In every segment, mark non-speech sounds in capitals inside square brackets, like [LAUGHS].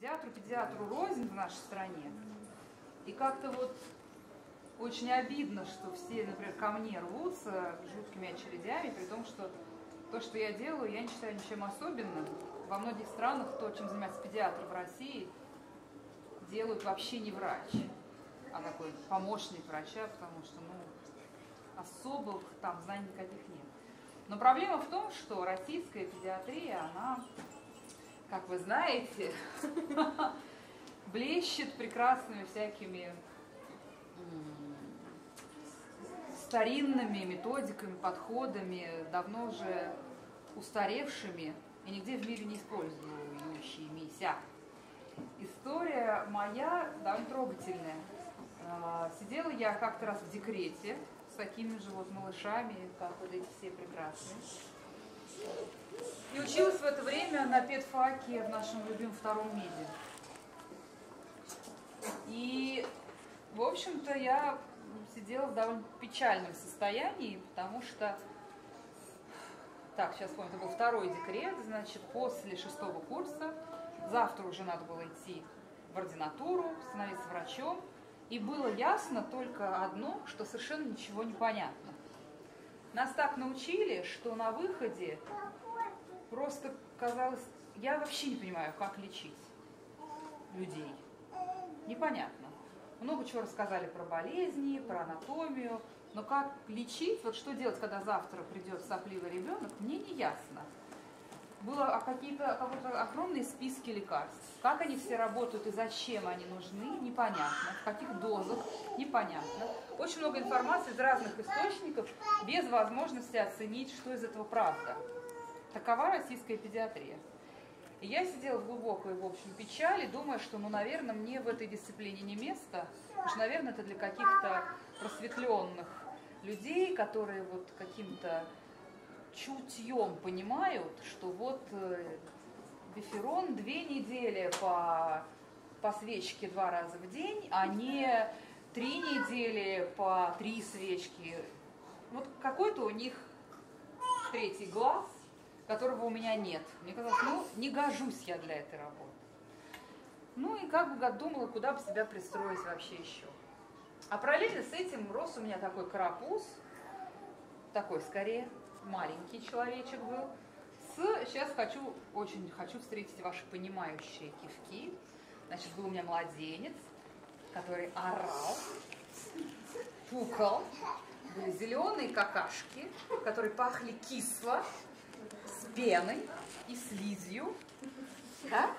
Педиатру, педиатру рознь в нашей стране. И как-то вот очень обидно, что все, например, ко мне рвутся жуткими очередями, при том, что то, что я делаю, я не считаю ничем особенным. Во многих странах то, чем занимается педиатр в России, делают вообще не врач, а такой помощник врача, потому что, ну, особых там знаний никаких нет. Но проблема в том, что российская педиатрия, она, как вы знаете, [LAUGHS] блещет прекрасными всякими старинными методиками, подходами, давно уже устаревшими и нигде в мире не использующимися. История моя довольно трогательная. А, сидела я как-то раз в декрете с такими же вот малышами, как вот эти все прекрасные. И училась в это время на педфаке в нашем любимом втором меди. И, в общем-то, я сидела в довольно печальном состоянии, потому что, так, сейчас помню, это был второй декрет, значит, после шестого курса, завтра уже надо было идти в ординатуру, становиться врачом, и было ясно только одно, что совершенно ничего не понятно. Нас так научили, что на выходе просто казалось, я вообще не понимаю, как лечить людей. Непонятно. Много чего рассказали про болезни, про анатомию, но как лечить, вот что делать, когда завтра придет сопливый ребенок, мне не ясно. Было какие-то какие огромные списки лекарств. Как они все работают и зачем они нужны, непонятно. В каких дозах, непонятно. Очень много информации из разных источников, без возможности оценить, что из этого правда. Такова российская педиатрия. И я сидела в глубокой, в общем, печали, думая, что, ну, наверное, мне в этой дисциплине не место, потому что, наверное, это для каких-то просветленных людей, которые вот каким-то чутьем понимают, что вот э, биферон две недели по, по свечке два раза в день, а не три недели по три свечки. Вот какой-то у них третий глаз – которого у меня нет. Мне казалось, ну, не гожусь я для этой работы. Ну и как бы думала, куда бы себя пристроить вообще еще. А параллельно с этим рос у меня такой карапуз, такой скорее маленький человечек был. С, сейчас хочу, очень хочу встретить ваши понимающие кивки. Значит, был у меня младенец, который орал, пукал. Были зеленые какашки, которые пахли кисло пеной и слизью. Да?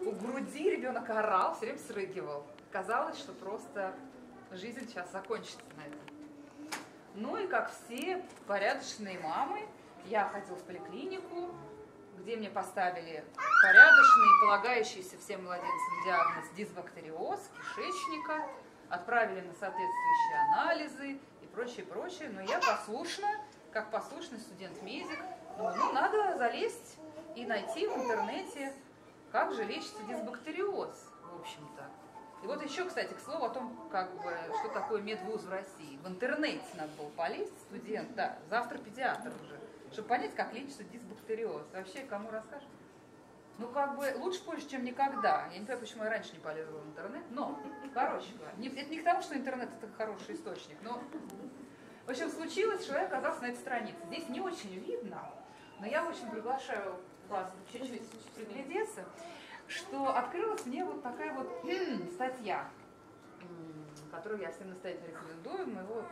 У груди ребенок орал, все время срыгивал. Казалось, что просто жизнь сейчас закончится на этом. Ну и как все порядочные мамы, я ходила в поликлинику, где мне поставили порядочный, полагающийся всем младенцам диагноз дисбактериоз кишечника, отправили на соответствующие анализы и прочее, прочее. Но я послушно, как послушный студент-медик, ну, надо залезть и найти в интернете, как же лечится дисбактериоз, в общем-то. И вот еще, кстати, к слову о том, как бы, что такое медвуз в России. В интернете надо было полезть, студент, да, завтра педиатр уже, чтобы понять, как лечится дисбактериоз. Вообще, кому расскажешь? Ну, как бы, лучше позже, чем никогда. Я не понимаю, почему я раньше не полезла в интернет, но, короче говоря, это не к тому, что интернет это хороший источник, но, в общем, случилось, что я оказался на этой странице. Здесь не очень видно, но я очень приглашаю вас чуть-чуть приглядеться, что открылась мне вот такая вот статья, которую я всем настоятельно рекомендую, моего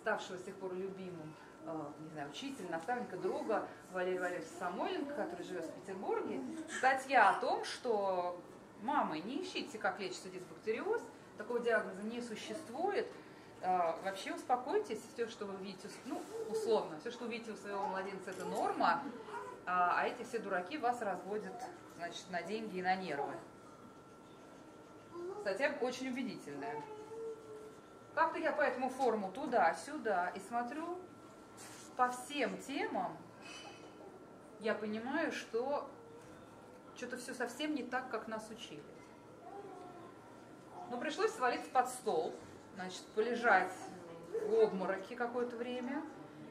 ставшего с тех пор любимым э, не знаю, учителя, наставника, друга Валерия Валерьевича Самойленко, который живет в Петербурге, статья о том, что мамы, не ищите, как лечится дисбактериоз, такого диагноза не существует, вообще успокойтесь, все, что вы видите, ну, условно, все, что вы видите у своего младенца, это норма, а, а эти все дураки вас разводят, значит, на деньги и на нервы. Статья очень убедительная. Как-то я по этому форуму туда-сюда и смотрю, по всем темам я понимаю, что что-то все совсем не так, как нас учили. Но пришлось свалиться под стол, значит, полежать в обмороке какое-то время,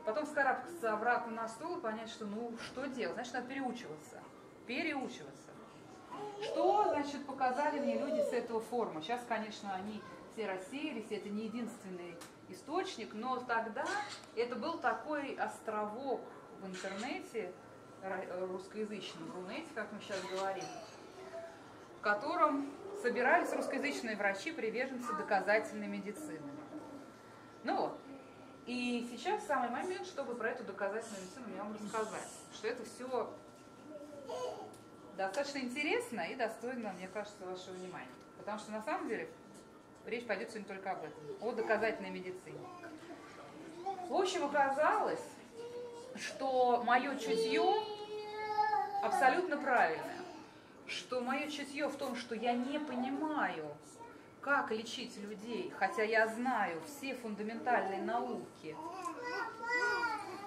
потом вскарабкаться обратно на стул и понять, что ну что делать, значит, надо переучиваться, переучиваться. Что, значит, показали мне люди с этого форума? Сейчас, конечно, они все рассеялись, это не единственный источник, но тогда это был такой островок в интернете, русскоязычном Рунете, как мы сейчас говорим, в котором собирались русскоязычные врачи, приверженцы доказательной медицины. Ну вот. И сейчас самый момент, чтобы про эту доказательную медицину мне вам рассказать. Что это все достаточно интересно и достойно, мне кажется, вашего внимания. Потому что на самом деле речь пойдет сегодня только об этом, о доказательной медицине. В общем, оказалось, что мое чутье абсолютно правильное. Что мое чутье в том, что я не понимаю, как лечить людей, хотя я знаю все фундаментальные науки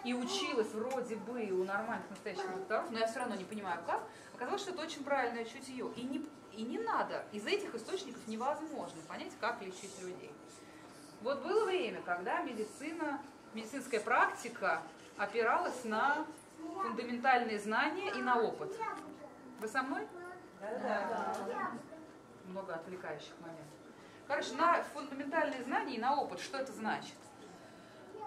и училась вроде бы у нормальных настоящих докторов, но я все равно не понимаю как, оказалось, что это очень правильное чутье. И не, и не надо, из этих источников невозможно понять, как лечить людей. Вот было время, когда медицина, медицинская практика опиралась на фундаментальные знания и на опыт. Вы со мной? Да. да. Много отвлекающих моментов. Короче, на фундаментальные знания и на опыт. Что это значит?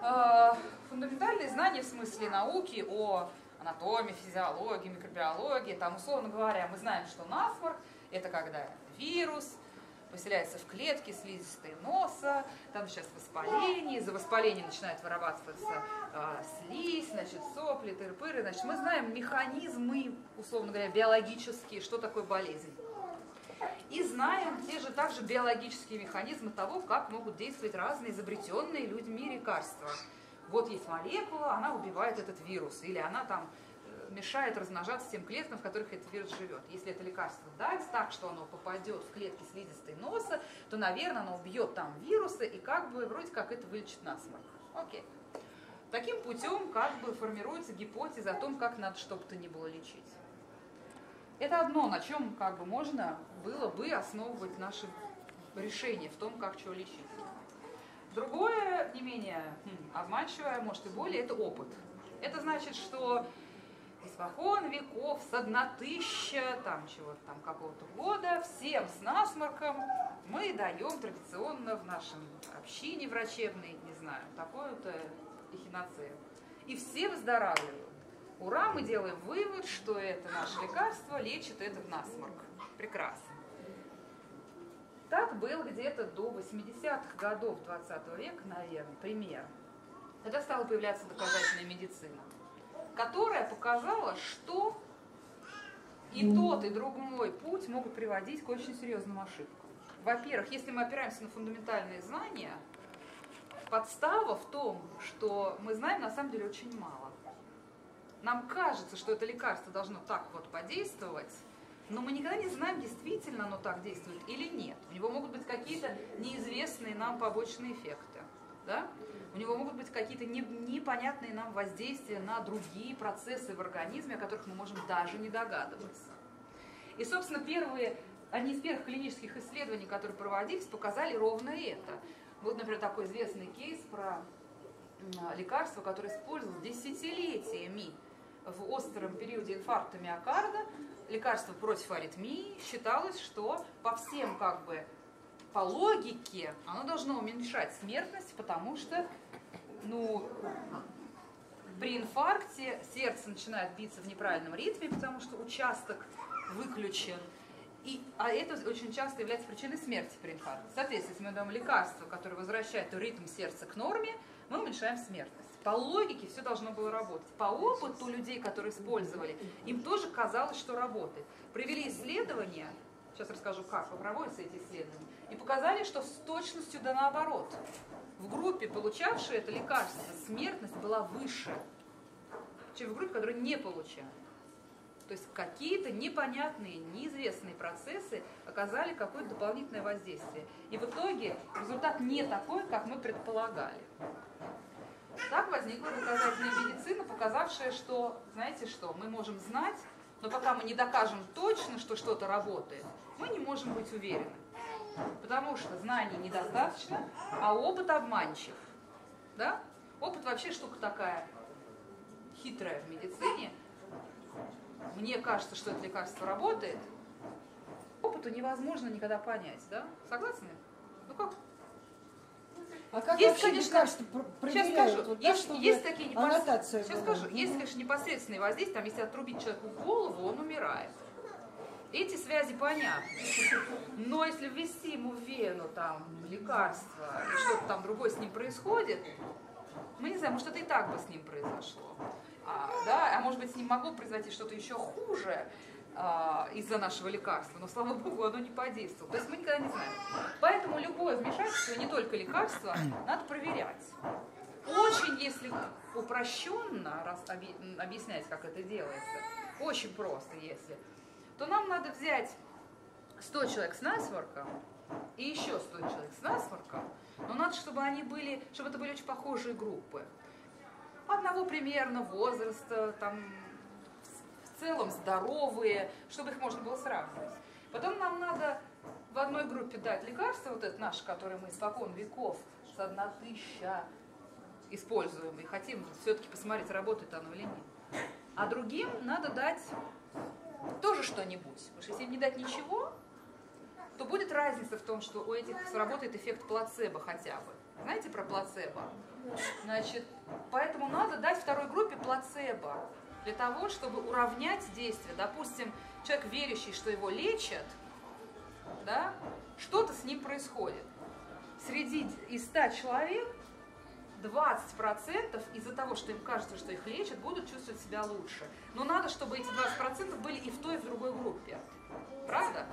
Э, фундаментальные знания в смысле науки о анатомии, физиологии, микробиологии, там, условно говоря, мы знаем, что насморк – это когда вирус поселяется в клетке слизистой носа, там сейчас воспаление, из-за воспаления начинает вырабатываться э, слизь, значит, сопли, тыры-пыры. Значит, мы знаем механизмы, условно говоря, биологические, что такое болезнь. И знаем те же также биологические механизмы того, как могут действовать разные изобретенные людьми лекарства. Вот есть молекула, она убивает этот вирус, или она там мешает размножаться тем клеткам, в которых этот вирус живет. Если это лекарство дать так, что оно попадет в клетки слизистой носа, то, наверное, оно убьет там вирусы и как бы вроде как это вылечит насморк. Окей. Таким путем как бы формируется гипотеза о том, как надо что бы то ни было лечить. Это одно, на чем как бы можно было бы основывать наши решения в том, как что лечить. Другое, не менее хм, обманчивое, может и более, это опыт. Это значит, что испокон веков, с однотыща, там чего-то там какого-то года, всем с насморком мы даем традиционно в нашем общине врачебной, не знаю, такую-то эхиноцею. И все выздоравливают. Ура, мы делаем вывод, что это наше лекарство лечит этот насморк. Прекрасно. Так было где-то до 80-х годов 20 века, наверное, пример. Тогда стала появляться доказательная медицина, которая показала, что и тот, и другой путь могут приводить к очень серьезным ошибкам. Во-первых, если мы опираемся на фундаментальные знания, подстава в том, что мы знаем на самом деле очень мало нам кажется, что это лекарство должно так вот подействовать, но мы никогда не знаем, действительно оно так действует или нет. У него могут быть какие-то неизвестные нам побочные эффекты. Да? У него могут быть какие-то не, непонятные нам воздействия на другие процессы в организме, о которых мы можем даже не догадываться. И, собственно, первые, одни из первых клинических исследований, которые проводились, показали ровно это. Вот, например, такой известный кейс про лекарство, которое использовалось десятилетиями в остром периоде инфаркта миокарда лекарство против аритмии считалось, что по всем как бы по логике оно должно уменьшать смертность, потому что ну, при инфаркте сердце начинает биться в неправильном ритме, потому что участок выключен. И, а это очень часто является причиной смерти при инфаркте. Соответственно, если мы даем лекарство, которое возвращает ритм сердца к норме, мы уменьшаем смертность. По логике все должно было работать. По опыту людей, которые использовали, им тоже казалось, что работает. Провели исследования, сейчас расскажу, как проводятся эти исследования, и показали, что с точностью да наоборот. В группе, получавшей это лекарство, смертность была выше, чем в группе, которая не получала. То есть какие-то непонятные, неизвестные процессы оказали какое-то дополнительное воздействие. И в итоге результат не такой, как мы предполагали. Так возникла доказательная медицина, показавшая, что, знаете что, мы можем знать, но пока мы не докажем точно, что что-то работает, мы не можем быть уверены. Потому что знаний недостаточно, а опыт обманчив. Да? Опыт вообще штука такая хитрая в медицине. Мне кажется, что это лекарство работает, опыту невозможно никогда понять, да? Согласны? Ну как? А как Есть, конечно, Сейчас скажу, Вот есть, чтобы есть такие непос- аннотация Сейчас скажу, есть, конечно, непосредственные воздействия, там, если отрубить человеку голову, он умирает. Эти связи понятны. Но если ввести ему в вену там лекарство и что-то там другое с ним происходит, мы не знаем, может это и так бы с ним произошло. А, да, а может быть с ним могло произойти что-то еще хуже а, из-за нашего лекарства, но слава богу, оно не подействовало. То есть мы никогда не знаем. Поэтому любое вмешательство, не только лекарство, надо проверять. Очень, если упрощенно раз объ- объяснять, как это делается, очень просто, если, то нам надо взять 100 человек с насморком и еще 100 человек с насморком, но надо, чтобы они были, чтобы это были очень похожие группы. Одного примерно возраста, там, в целом здоровые, чтобы их можно было сравнивать. Потом нам надо в одной группе дать лекарство, вот это наше, которое мы испокон веков, с одна тысяча используем и хотим все-таки посмотреть, работает оно или нет. А другим надо дать тоже что-нибудь. Потому что если им не дать ничего, то будет разница в том, что у этих сработает эффект плацебо хотя бы. Знаете про плацебо? Значит, поэтому надо дать второй группе плацебо для того, чтобы уравнять действие. Допустим, человек, верящий, что его лечат, да, что-то с ним происходит. Среди из 100 человек 20% из-за того, что им кажется, что их лечат, будут чувствовать себя лучше. Но надо, чтобы эти 20% были и в той, и в другой группе. Правда?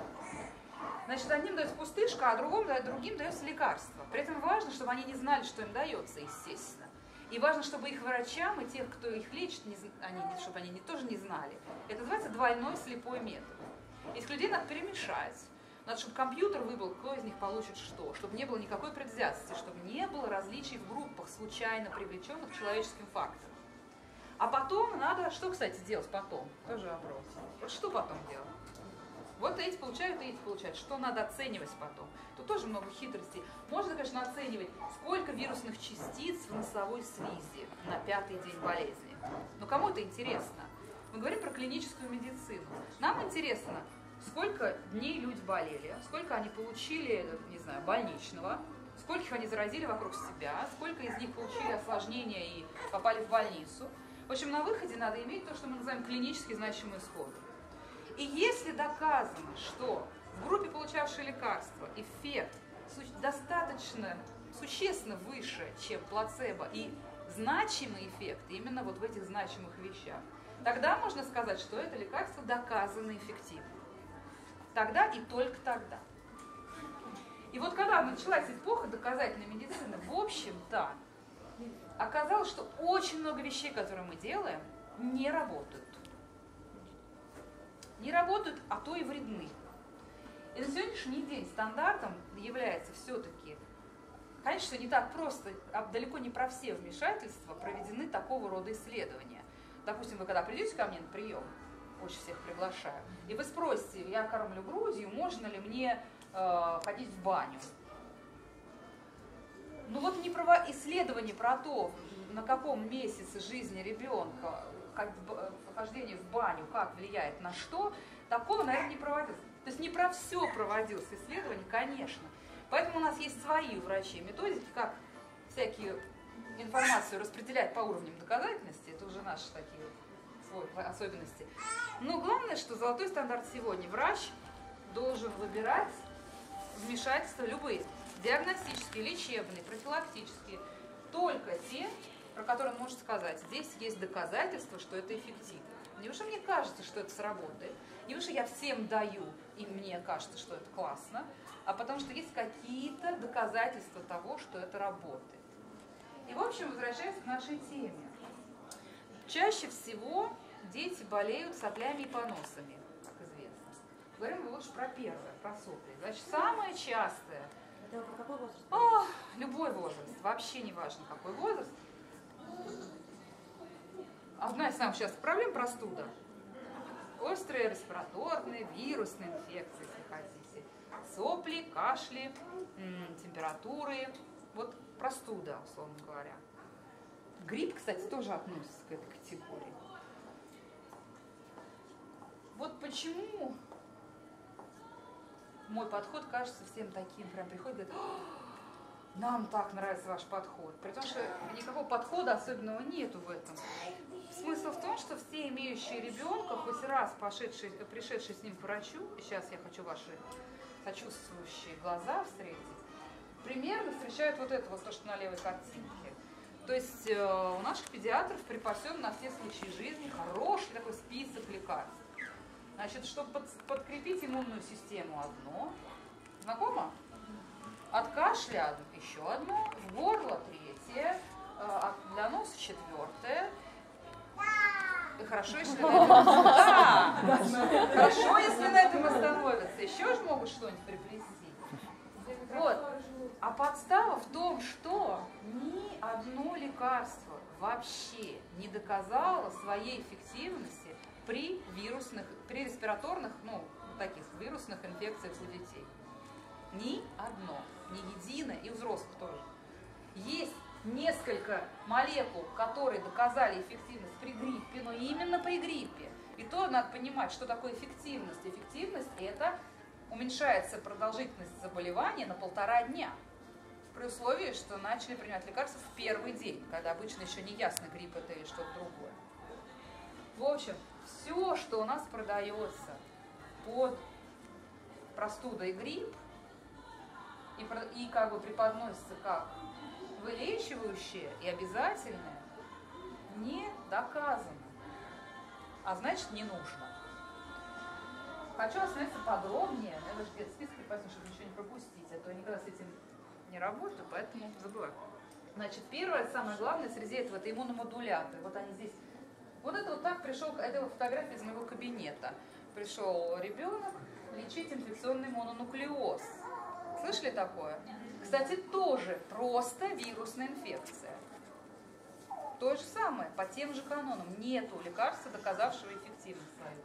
Значит, одним дается пустышка, а другому, другим дается лекарство. При этом важно, чтобы они не знали, что им дается, естественно. И важно, чтобы их врачам и тех, кто их лечит, не, они, чтобы они не, тоже не знали. Это называется двойной слепой метод. Этих людей надо перемешать. Надо, чтобы компьютер выбрал, кто из них получит что, чтобы не было никакой предвзятости, чтобы не было различий в группах, случайно привлеченных человеческим фактором. А потом надо, что, кстати, делать потом? Тоже вопрос. Вот что потом делать? Вот эти получают, и эти получают. Что надо оценивать потом? Тут тоже много хитростей. Можно, конечно, оценивать, сколько вирусных частиц в носовой слизи на пятый день болезни. Но кому это интересно? Мы говорим про клиническую медицину. Нам интересно, сколько дней люди болели, сколько они получили, не знаю, больничного, скольких они заразили вокруг себя, сколько из них получили осложнения и попали в больницу. В общем, на выходе надо иметь то, что мы называем клинически значимые исходы. И если доказано, что в группе, получавшей лекарства, эффект достаточно существенно выше, чем плацебо, и значимый эффект именно вот в этих значимых вещах, тогда можно сказать, что это лекарство доказано эффективно. Тогда и только тогда. И вот когда началась эпоха доказательной медицины, в общем-то, оказалось, что очень много вещей, которые мы делаем, не работают. Не работают, а то и вредны. И на сегодняшний день стандартом является все-таки, конечно, не так просто, а далеко не про все вмешательства проведены такого рода исследования. Допустим, вы когда придете ко мне на прием, очень всех приглашаю, и вы спросите, я кормлю грудью, можно ли мне э, ходить в баню? Ну вот не про исследование про то, на каком месяце жизни ребенка как хождение в баню, как влияет на что, такого, наверное, не проводилось. То есть не про все проводилось исследование, конечно. Поэтому у нас есть свои врачи методики, как всякие информацию распределять по уровням доказательности, это уже наши такие особенности. Но главное, что золотой стандарт сегодня. Врач должен выбирать вмешательства любые, диагностические, лечебные, профилактические, только те, про которые он может сказать, здесь есть доказательства, что это эффективно. Не потому что мне кажется, что это сработает, не потому что я всем даю, и мне кажется, что это классно, а потому что есть какие-то доказательства того, что это работает. И, в общем, возвращаясь к нашей теме. Чаще всего дети болеют соплями и поносами, как известно. Говорим лучше про первое, про сопли. Значит, самое частое. Это про какой возраст? О, любой возраст, вообще не важно какой возраст. Одна из самых частых проблем – простуда. Острые респираторные, вирусные инфекции, если хотите. Сопли, кашли, температуры. Вот простуда, условно говоря. Грипп, кстати, тоже относится к этой категории. Вот почему мой подход кажется всем таким, прям приходит, говорит, нам так нравится ваш подход. При том, что никакого подхода особенного нету в этом. Смысл в том, что все имеющие ребенка, хоть раз пошедшие, пришедшие с ним к врачу, сейчас я хочу ваши сочувствующие глаза встретить, примерно встречают вот это вот то, что на левой картинке. То есть э, у наших педиатров припасен на все случаи жизни хороший такой список лекарств. Значит, чтобы под, подкрепить иммунную систему одно, знакомо? От кашля еще одно, в горло третье, э, для носа четвертое, хорошо, если на этом да. Хорошо, если на этом остановятся. Еще же могут что-нибудь приплести. Вот. А подстава в том, что ни одно лекарство вообще не доказало своей эффективности при вирусных, при респираторных, ну, таких вирусных инфекциях у детей. Ни одно, ни единое, и у взрослых тоже. Есть несколько молекул, которые доказали эффективность при гриппе, но именно при гриппе. И то надо понимать, что такое эффективность. Эффективность – это уменьшается продолжительность заболевания на полтора дня. При условии, что начали принимать лекарства в первый день, когда обычно еще не ясно, грипп это или что-то другое. В общем, все, что у нас продается под простудой грипп, и, и как бы преподносится как вылечивающее и обязательное, не доказано. А значит, не нужно. Хочу остановиться подробнее. Я даже где-то список припасен, чтобы ничего не пропустить, а то я никогда с этим не работаю, поэтому забываю. Значит, первое, самое главное среди этого, это иммуномодуляторы. Вот они здесь. Вот это вот так пришел, это фотография из моего кабинета. Пришел ребенок лечить инфекционный мононуклеоз. Слышали такое? Кстати, тоже просто вирусная инфекция. То же самое, по тем же канонам. Нету лекарства, доказавшего эффективность свою.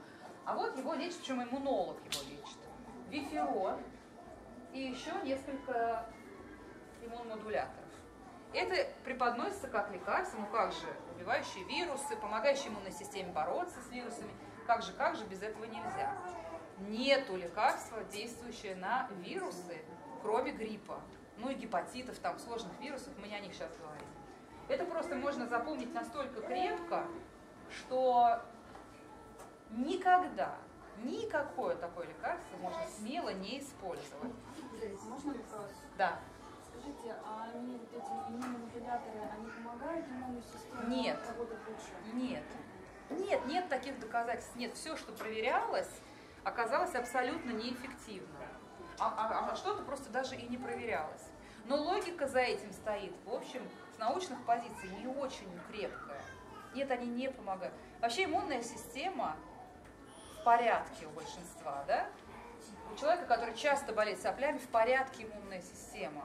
А вот его лечит, причем иммунолог его лечит. Виферон и еще несколько иммуномодуляторов. Это преподносится как лекарство, ну как же, убивающие вирусы, помогающие иммунной системе бороться с вирусами. Как же, как же, без этого нельзя. Нету лекарства, действующего на вирусы, кроме гриппа. Ну и гепатитов, там, сложных вирусов, мы не о них сейчас говорим. Это просто можно запомнить настолько крепко, что никогда никакое такое лекарство можно смело не использовать. Можно вопрос? Да. Скажите, а они, вот эти иммуномодуляторы, они помогают иммунной системе Нет. работать лучше? Нет. Нет, нет таких доказательств. Нет, все, что проверялось, оказалось абсолютно неэффективно. А, а, а что-то просто даже и не проверялось. Но логика за этим стоит, в общем, с научных позиций не очень крепкая. Нет, они не помогают. Вообще иммунная система в порядке у большинства, да? У человека, который часто болеет соплями, в порядке иммунная система.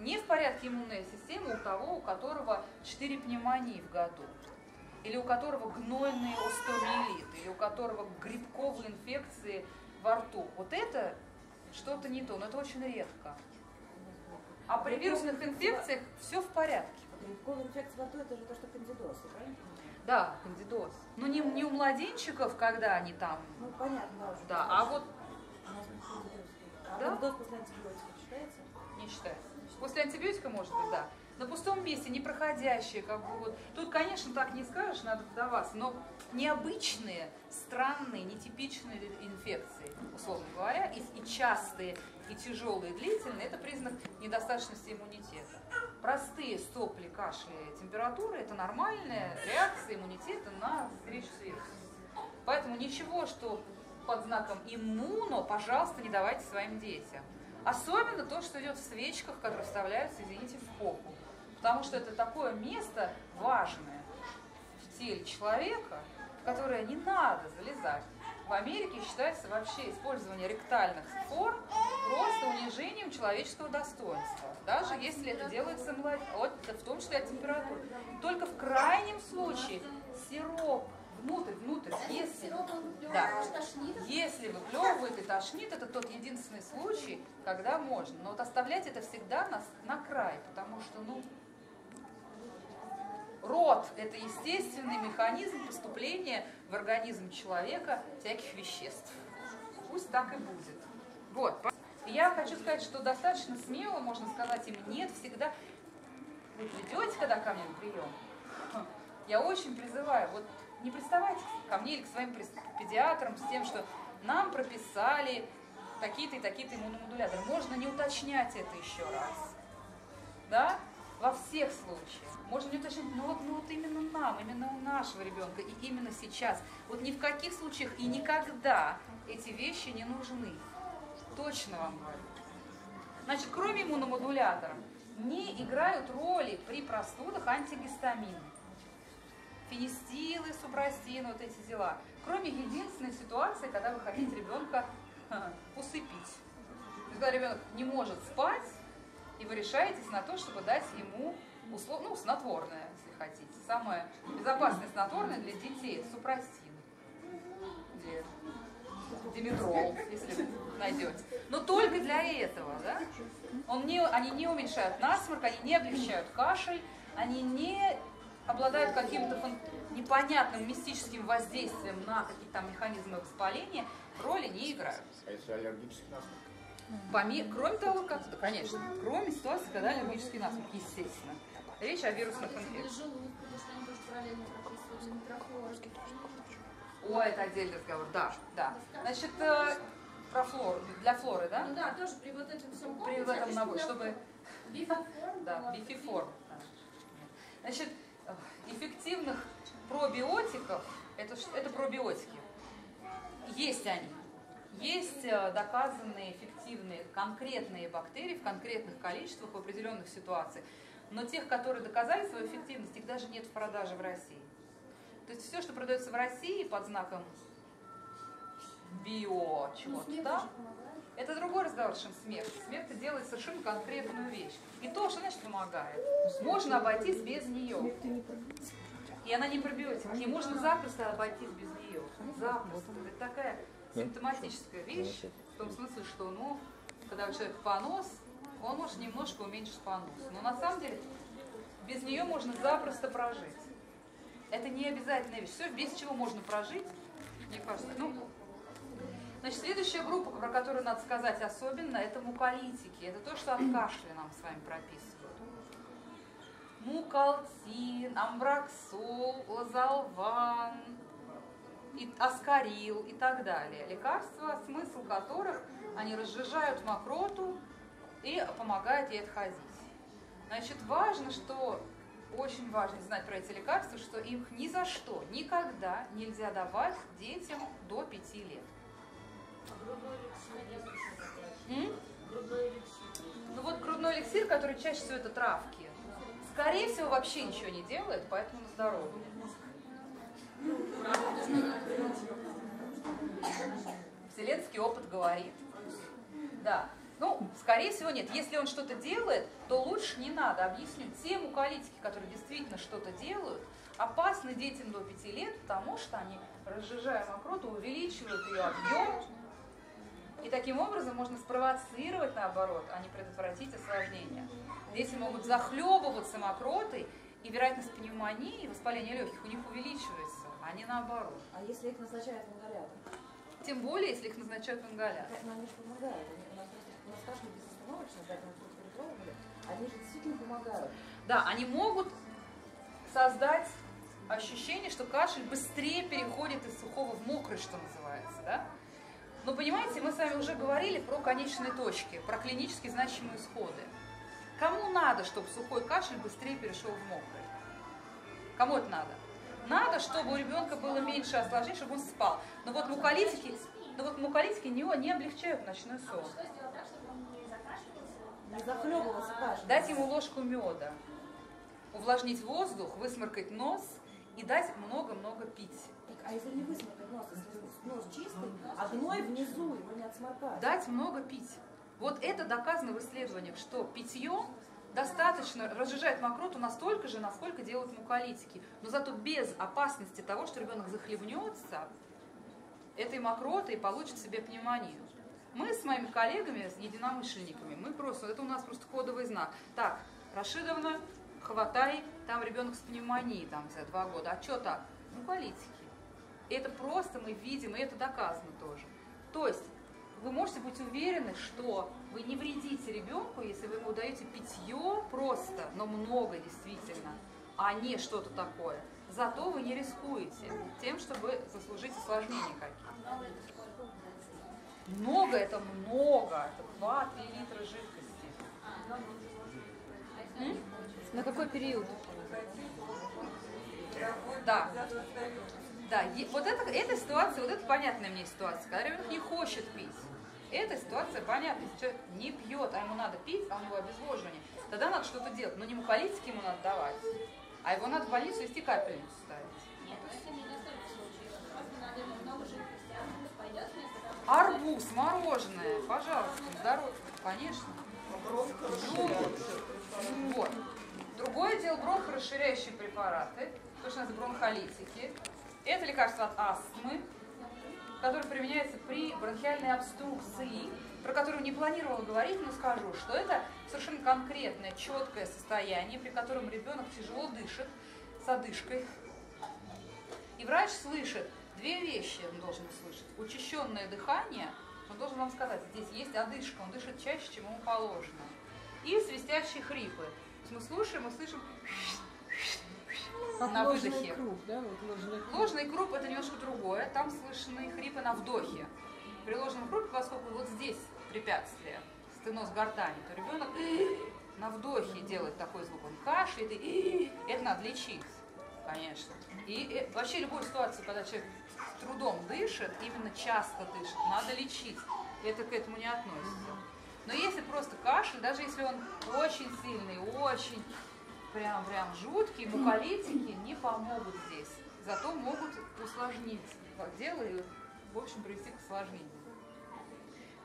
Не в порядке иммунная система у того, у которого 4 пневмонии в году. Или у которого гнойный остеомиелит, или у которого грибковые инфекции во рту. Вот это что-то не то, но это очень редко. А при вирусных инфекциях все в порядке. Грибковая инфекция во рту это же то, что кандидоз, правильно? Да, кандидоз. Но не, не у младенчиков, когда они там, Ну, понятно, да, уже. да, а вот. А Да? кандидоз после антибиотиков считается? не считается. После антибиотика, может быть, да. На пустом месте, непроходящие, как бы вот. Тут, конечно, так не скажешь, надо вдаваться, но необычные, странные, нетипичные инфекции, условно говоря, и, и частые, и тяжелые, и длительные, это признак недостаточности иммунитета. Простые сопли, кашля, температура – это нормальная реакция иммунитета на встречу с вирусом. Поэтому ничего, что под знаком иммуно, пожалуйста, не давайте своим детям. Особенно то, что идет в свечках, которые вставляются, извините, в попу. Потому что это такое место важное в теле человека, в которое не надо залезать. В Америке считается вообще использование ректальных форм просто унижением человеческого достоинства. Даже если это делается млад- вот, в том числе от температуры. Только в крайнем случае сироп внутрь, внутрь, если, да, если выплевывает и тошнит, это тот единственный случай, когда можно. Но вот оставлять это всегда на, на край, потому что, ну, рот – это естественный механизм поступления в организм человека всяких веществ. Пусть так и будет. Вот. Я хочу сказать, что достаточно смело можно сказать им нет всегда. Вы придете, когда ко мне на прием? Я очень призываю, вот не приставайте ко мне или к своим педиатрам с тем, что нам прописали такие-то и такие-то иммуномодуляторы. Можно не уточнять это еще раз. Да? Во всех случаях. Можно не уточнять, ну вот, ну вот именно нам, именно у нашего ребенка и именно сейчас. Вот ни в каких случаях и никогда эти вещи не нужны. Точно вам говорю. Значит, кроме иммуномодуляторов, не играют роли при простудах антигистамины. Фенистилы, супрастины, вот эти дела. Кроме единственной ситуации, когда вы хотите ребенка усыпить. Когда ребенок не может спать, и вы решаетесь на то, чтобы дать ему услов... ну, снотворное, если хотите. Самое безопасное снотворное для детей – супрастин. Или диметрол, если найдете. Но только для этого, да? Он не, они не уменьшают насморк, они не облегчают кашель, они не обладают каким-то непонятным мистическим воздействием на какие-то там механизмы воспаления, роли не играют. А если аллергический насморк? Поми... Кроме того, как, конечно, кроме ситуации, когда аллергический насморк, естественно. Речь о вирусных инфекциях. О, это отдельный разговор, да, да. Значит, э, про флору, для флоры, да? Ну да, тоже при вот этом всем При этом наборе, чтобы... Бифоформ. [LAUGHS] Да, бифиформ. Значит, эффективных пробиотиков, это, это пробиотики, есть они. Есть э, доказанные эффективные конкретные бактерии в конкретных количествах в определенных ситуациях. Но тех, которые доказали свою эффективность, их даже нет в продаже в России. То есть все, что продается в России под знаком био чего-то Ну, там, это другой разговор, чем смерть. Смерть делает совершенно конкретную вещь. И то, что значит помогает. Можно обойтись без нее. И она не пробиотик. И можно запросто обойтись без нее. Запросто. Это такая симптоматическая вещь, в том смысле, что, ну, когда у человека понос, он может немножко уменьшить понос. Но на самом деле без нее можно запросто прожить. Это не обязательная вещь. Все, без чего можно прожить, мне кажется. Ну, значит, следующая группа, про которую надо сказать особенно, это муколитики. Это то, что от кашля нам с вами прописывают. Мукалтин, амбраксол, лазолван, и аскарил и так далее. Лекарства, смысл которых они разжижают мокроту и помогают ей отходить. Значит, важно, что очень важно знать про эти лекарства, что их ни за что, никогда нельзя давать детям до 5 лет. М? Ну вот грудной эликсир, который чаще всего это травки, скорее всего вообще ничего не делает, поэтому на здоровье. Вселенский опыт говорит. Да. Ну, скорее всего, нет. Если он что-то делает, то лучше не надо. Объясню. Те муколитики, которые действительно что-то делают, опасны детям до 5 лет, потому что они, разжижая мокроту, увеличивают ее объем. И таким образом можно спровоцировать, наоборот, а не предотвратить осложнения. Дети могут захлебываться мокротой, и вероятность пневмонии и воспаления легких у них увеличивается, а не наоборот. А если их назначают ингалятор? Тем более, если их назначают ингалятор. Как они же помогают. У нас у нас безостановочно, перепробовали. Они же действительно помогают. Да, они могут создать ощущение, что кашель быстрее переходит из сухого в мокрый, что называется, да? Но понимаете, мы с вами уже говорили про конечные точки, про клинически значимые исходы. Кому надо, чтобы сухой кашель быстрее перешел в мокрый? Кому это надо? Надо, чтобы у ребенка было меньше осложнений, чтобы он спал. Но вот муколитики, но вот муколитики не, не облегчают ночной сон. Что сделать так, чтобы он не захлебывался кашель. Дать ему ложку меда, увлажнить воздух, высморкать нос и дать много-много пить. А если не высморкать нос, если нос чистый, а гной внизу, его не отсморкать? Дать много пить. Вот это доказано в исследованиях, что питье достаточно разжижает мокроту настолько же, насколько делают муколитики. Но зато без опасности того, что ребенок захлебнется этой мокротой и получит себе пневмонию. Мы с моими коллегами, с единомышленниками, мы просто, это у нас просто кодовый знак. Так, Рашидовна, хватай, там ребенок с пневмонией, там, за два года. А что так? Муколитики. Это просто мы видим, и это доказано тоже. То есть вы можете быть уверены, что вы не вредите ребенку, если вы ему даете питье просто, но много действительно, а не что-то такое. Зато вы не рискуете тем, чтобы заслужить осложнения какие-то. Много это много, это 2-3 литра жидкости. М? На какой период? Да. Да, вот это, эта ситуация, вот это понятная мне ситуация, когда ребенок не хочет пить. Эта ситуация понятна. Если человек не пьет, а ему надо пить, а у него обезвоживание, тогда надо что-то делать. Но не муколитики ему надо давать, а его надо в больницу вести капельницу ставить. Арбуз, мороженое, пожалуйста, здоровье, конечно. Йогурт. Вот. Другое дело бронхорасширяющие препараты, то, что бронхолитики. Это лекарство от астмы, которое применяется при бронхиальной обструкции, про которую не планировала говорить, но скажу, что это совершенно конкретное, четкое состояние, при котором ребенок тяжело дышит с одышкой. И врач слышит две вещи, он должен услышать. Учащенное дыхание, он должен вам сказать, здесь есть одышка, он дышит чаще, чем ему положено. И свистящие хрипы. То есть мы слушаем, мы слышим Как на ложный выдохе. круг, да? Вот ложный круг. Ложный круп это немножко другое, там слышны хрипы на вдохе. При ложном крупе, поскольку вот здесь препятствие, стеноз гортани, то ребенок на вдохе делает такой звук, он кашляет, и это надо лечить, конечно. И вообще любую ситуацию, когда человек с трудом дышит, именно часто дышит, надо лечить. Это к этому не относится. Но если просто кашель, даже если он очень сильный, очень прям прям жуткие, муколитики не помогут здесь. Зато могут усложнить дело и, в общем, привести к осложнению.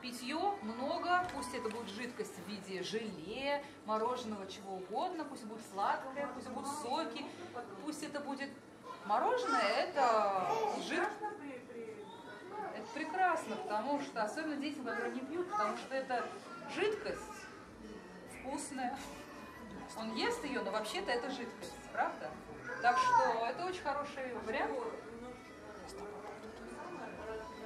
Питье много, пусть это будет жидкость в виде желе, мороженого, чего угодно, пусть будет сладкое, пусть будут соки, пусть это будет мороженое, это жидкость. Это прекрасно, потому что, особенно детям, которые не пьют, потому что это жидкость вкусная. Он ест ее, но вообще-то это жидкость, правда? Так что это очень хороший вариант.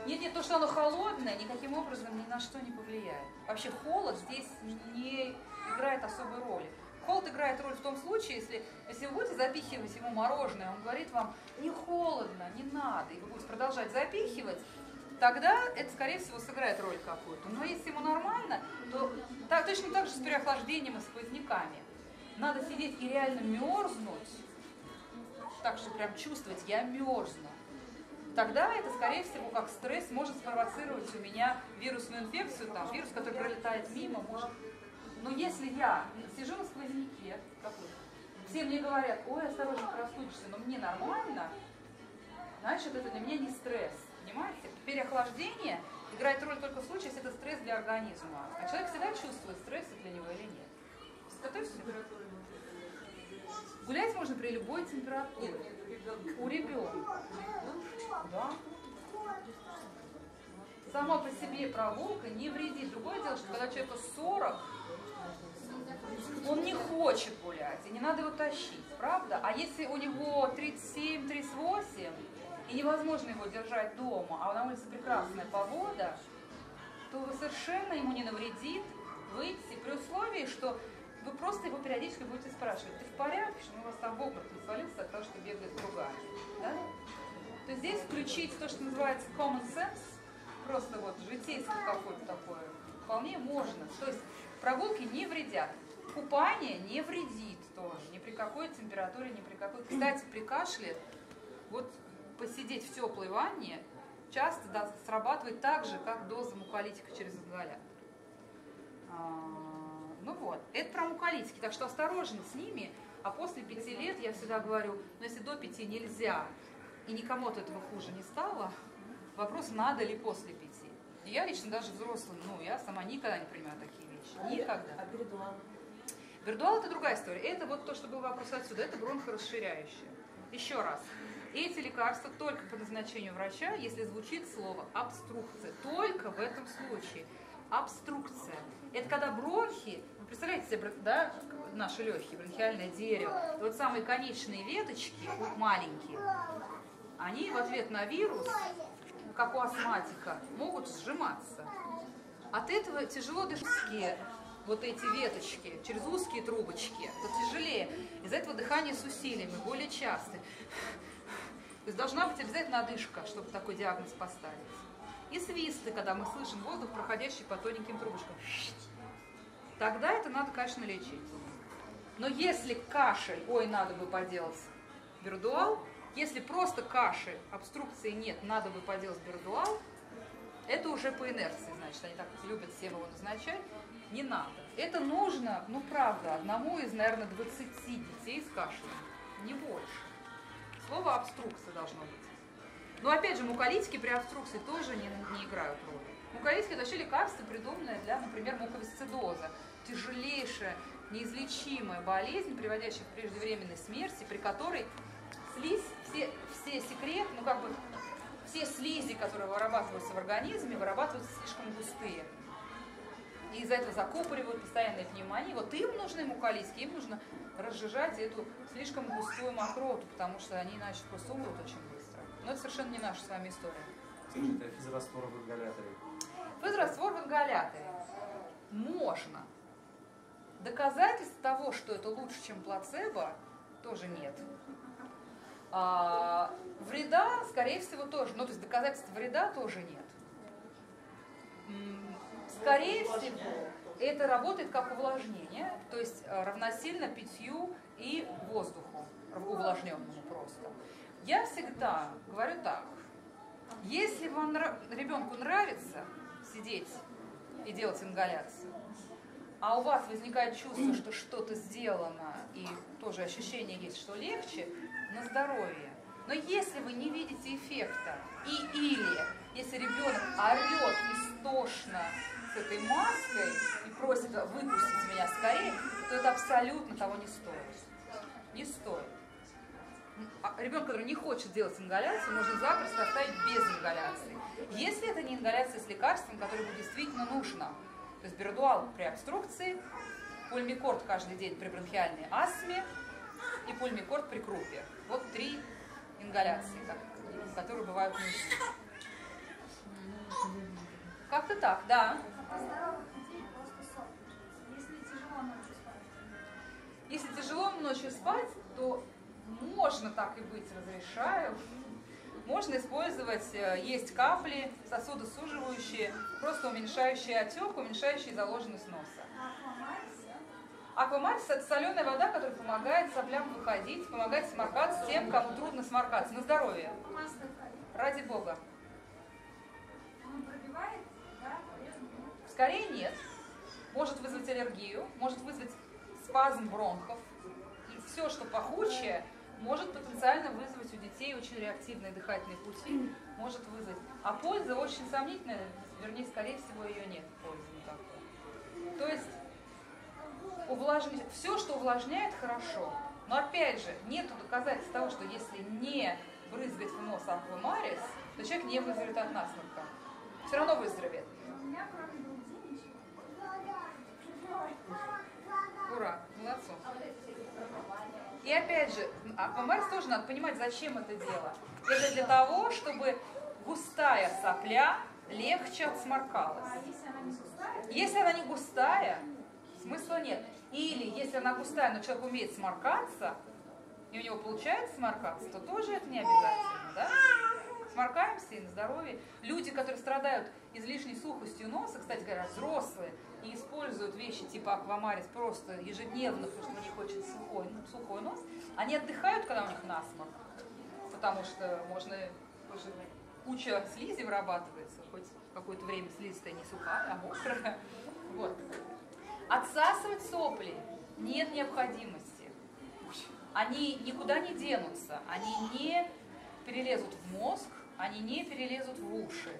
Нет, нет, то, что оно холодное, никаким образом ни на что не повлияет. Вообще холод здесь не играет особой роли. Холод играет роль в том случае, если, если вы будете запихивать ему мороженое, он говорит вам, не холодно, не надо, и вы будете продолжать запихивать, тогда это, скорее всего, сыграет роль какую-то. Но если ему нормально, то так, точно так же с переохлаждением и сквозняками. Надо сидеть и реально мерзнуть, так что прям чувствовать, я мерзну. Тогда это, скорее всего, как стресс может спровоцировать у меня вирусную инфекцию, там, вирус, который пролетает мимо, может. Но если я сижу на сквозняке, все мне говорят, ой, осторожно, простудишься, но мне нормально, значит, это для меня не стресс. Понимаете? Переохлаждение играет роль только в случае, если это стресс для организма. А человек всегда чувствует, стресс это для него или нет. Готовься? Гулять можно при любой температуре. У ребенка. Да. Сама по себе прогулка не вредит. Другое дело, что когда человеку 40, он не хочет гулять, и не надо его тащить, правда? А если у него 37-38, и невозможно его держать дома, а на улице прекрасная погода, то совершенно ему не навредит выйти при условии, что вы просто его периодически будете спрашивать, ты в порядке, что у вас там в обморок не свалился от того, что бегает другая. Да? То здесь включить то, что называется common sense, просто вот житейское какое-то такое, вполне можно. То есть прогулки не вредят. Купание не вредит тоже, ни при какой температуре, ни при какой... Кстати, при кашле, вот посидеть в теплой ванне часто да, срабатывает так же, как доза муколитика через ингалятор. А, ну вот, это про муколитики, так что осторожно с ними, а после пяти лет я всегда говорю, ну если до пяти нельзя, и никому от этого хуже не стало, вопрос, надо ли после пяти. И я лично даже взрослым, ну, я сама никогда не принимаю такие вещи. Никогда. А передуал? Бердуал это другая история. Это вот то, что был вопрос отсюда, это бронхорасширяющее. Еще раз. Эти лекарства только по назначению врача, если звучит слово обструкция. Только в этом случае. Обструкция. Это когда бронхи, вы представляете себе, да, наши легкие, бронхиальное дерево, вот самые конечные веточки, маленькие, они в ответ на вирус, как у астматика, могут сжиматься. От этого тяжело дышать вот эти веточки, через узкие трубочки, это тяжелее. Из-за этого дыхание с усилиями, более частое. То есть должна быть обязательно одышка, чтобы такой диагноз поставить. И свисты, когда мы слышим воздух, проходящий по тоненьким трубочкам. Тогда это надо, конечно, лечить. Но если кашель, ой, надо бы поделать бердуал, если просто кашель, обструкции нет, надо бы поделать бердуал, это уже по инерции, значит, они так любят всем его назначать, не надо. Это нужно, ну правда, одному из, наверное, 20 детей с кашлем, не больше. Слово обструкция должно быть. Но опять же, муколитики при обструкции тоже не, не играют роли. Муколитики это вообще лекарство, придуманное для, например, муковисцидоза. Тяжелейшая, неизлечимая болезнь, приводящая к преждевременной смерти, при которой слизь, все, все секреты, ну как бы все слизи, которые вырабатываются в организме, вырабатываются слишком густые. И из-за этого закупоривают постоянные пневмонии. Вот им нужны муколиски, им нужно разжижать эту слишком густую мокроту, потому что они иначе просто умрут очень. Но это совершенно не наша с вами история. А физраствор в ингаляторе? Физраствор в ингаляторе можно. Доказательств того, что это лучше, чем плацебо, тоже нет. А, вреда, скорее всего, тоже. Ну, то есть доказательств вреда тоже нет. Скорее всего, это работает как увлажнение, то есть э, равносильно питью и воздуху, увлажненному просто. Я всегда говорю так, если вам ребенку нравится сидеть и делать ингаляцию, а у вас возникает чувство, что что-то сделано, и тоже ощущение есть, что легче, на здоровье. Но если вы не видите эффекта, и или если ребенок орет истошно с этой маской и просит выпустить меня скорее, то это абсолютно того не стоит. Не стоит. А ребенок, который не хочет делать ингаляцию, можно запросто оставить без ингаляции. Если это не ингаляция с лекарством, которое ему действительно нужно, то есть бердуал при обструкции, пульмикорд каждый день при бронхиальной астме и пульмикорд при крупе. Вот три ингаляции, которые бывают нужны. Как-то так, да. Если тяжело ночью спать, то можно так и быть, разрешаю. Можно использовать, э, есть капли, сосудосуживающие, просто уменьшающие отек, уменьшающие заложенность носа. Аквамарис – это соленая вода, которая помогает соплям выходить, помогает сморкаться тем, кому трудно сморкаться. На здоровье. Ради Бога. Скорее нет. Может вызвать аллергию, может вызвать спазм бронхов. И все, что пахучее, может потенциально вызвать у детей очень реактивные дыхательные пути, может вызвать. А польза очень сомнительная, вернее, скорее всего, ее нет пользы никакой. То есть увлажнить, все, что увлажняет, хорошо. Но опять же, нет доказательств того, что если не брызгать в нос аквамарис, то человек не выздоровеет от насморка. Все равно выздоровеет. Ура, молодцом. И опять же, аквамарис тоже надо понимать, зачем это дело. Это для того, чтобы густая сопля легче отсморкалась. А если она не густая? Если она не густая, смысла нет. Или если она густая, но человек умеет сморкаться, и у него получается сморкаться, то тоже это не обязательно, да? Сморкаемся и на здоровье. Люди, которые страдают излишней сухостью носа, кстати говоря, взрослые, и используют вещи типа аквамарис просто ежедневно, потому что у них очень сухой, сухой нос, они отдыхают, когда у них насморк, потому что можно куча слизи вырабатывается, хоть какое-то время слизистая не сухая, а мокрая. Вот. Отсасывать сопли нет необходимости. Они никуда не денутся, они не перелезут в мозг, они не перелезут в уши.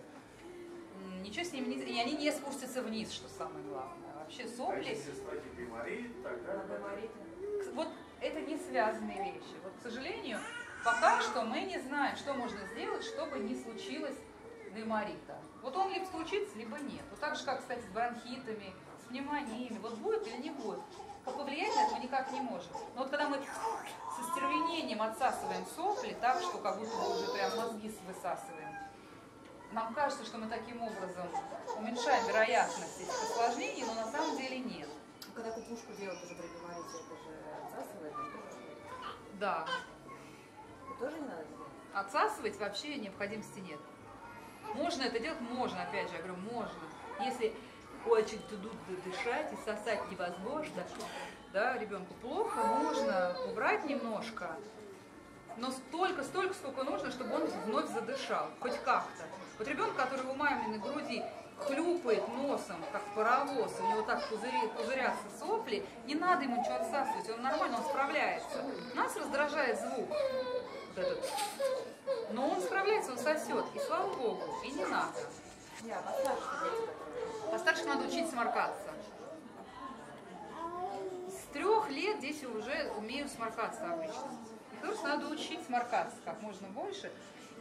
Ничего с ними не... И они не спустятся вниз, что самое главное. Вообще сопли... А если тогда... Вот это не связанные вещи. Вот, к сожалению, пока что мы не знаем, что можно сделать, чтобы не случилось гайморита. Вот он либо случится, либо нет. Вот так же, как, кстати, с бронхитами, пневмониями, вот будет или не будет. Как повлиять на это мы никак не можем. Но вот когда мы со стервенением отсасываем сопли, так что как будто бы уже прям мозги высасываем, нам кажется, что мы таким образом уменьшаем вероятность этих осложнений, но на самом деле нет. Когда кукушку делают, уже говорите, это же отсасывает, это Да, Это тоже не надо делать? отсасывать вообще необходимости нет. Можно это делать? Можно, опять же, я говорю, можно. Если очень тудут дышать и сосать невозможно, да, ребенку плохо, можно убрать немножко, но столько, столько, сколько нужно, чтобы он вновь задышал, хоть как-то. Вот ребенок, который у маминой груди хлюпает носом, как паровоз, у него так пузыри, пузырятся сопли, не надо ему ничего отсасывать, он нормально, он справляется. Нас раздражает звук, вот этот. Но он справляется, он сосет, и слава богу, и не надо. Не, Постарше надо учить сморкаться. С трех лет дети уже умеют сморкаться обычно. И тоже надо учить сморкаться как можно больше.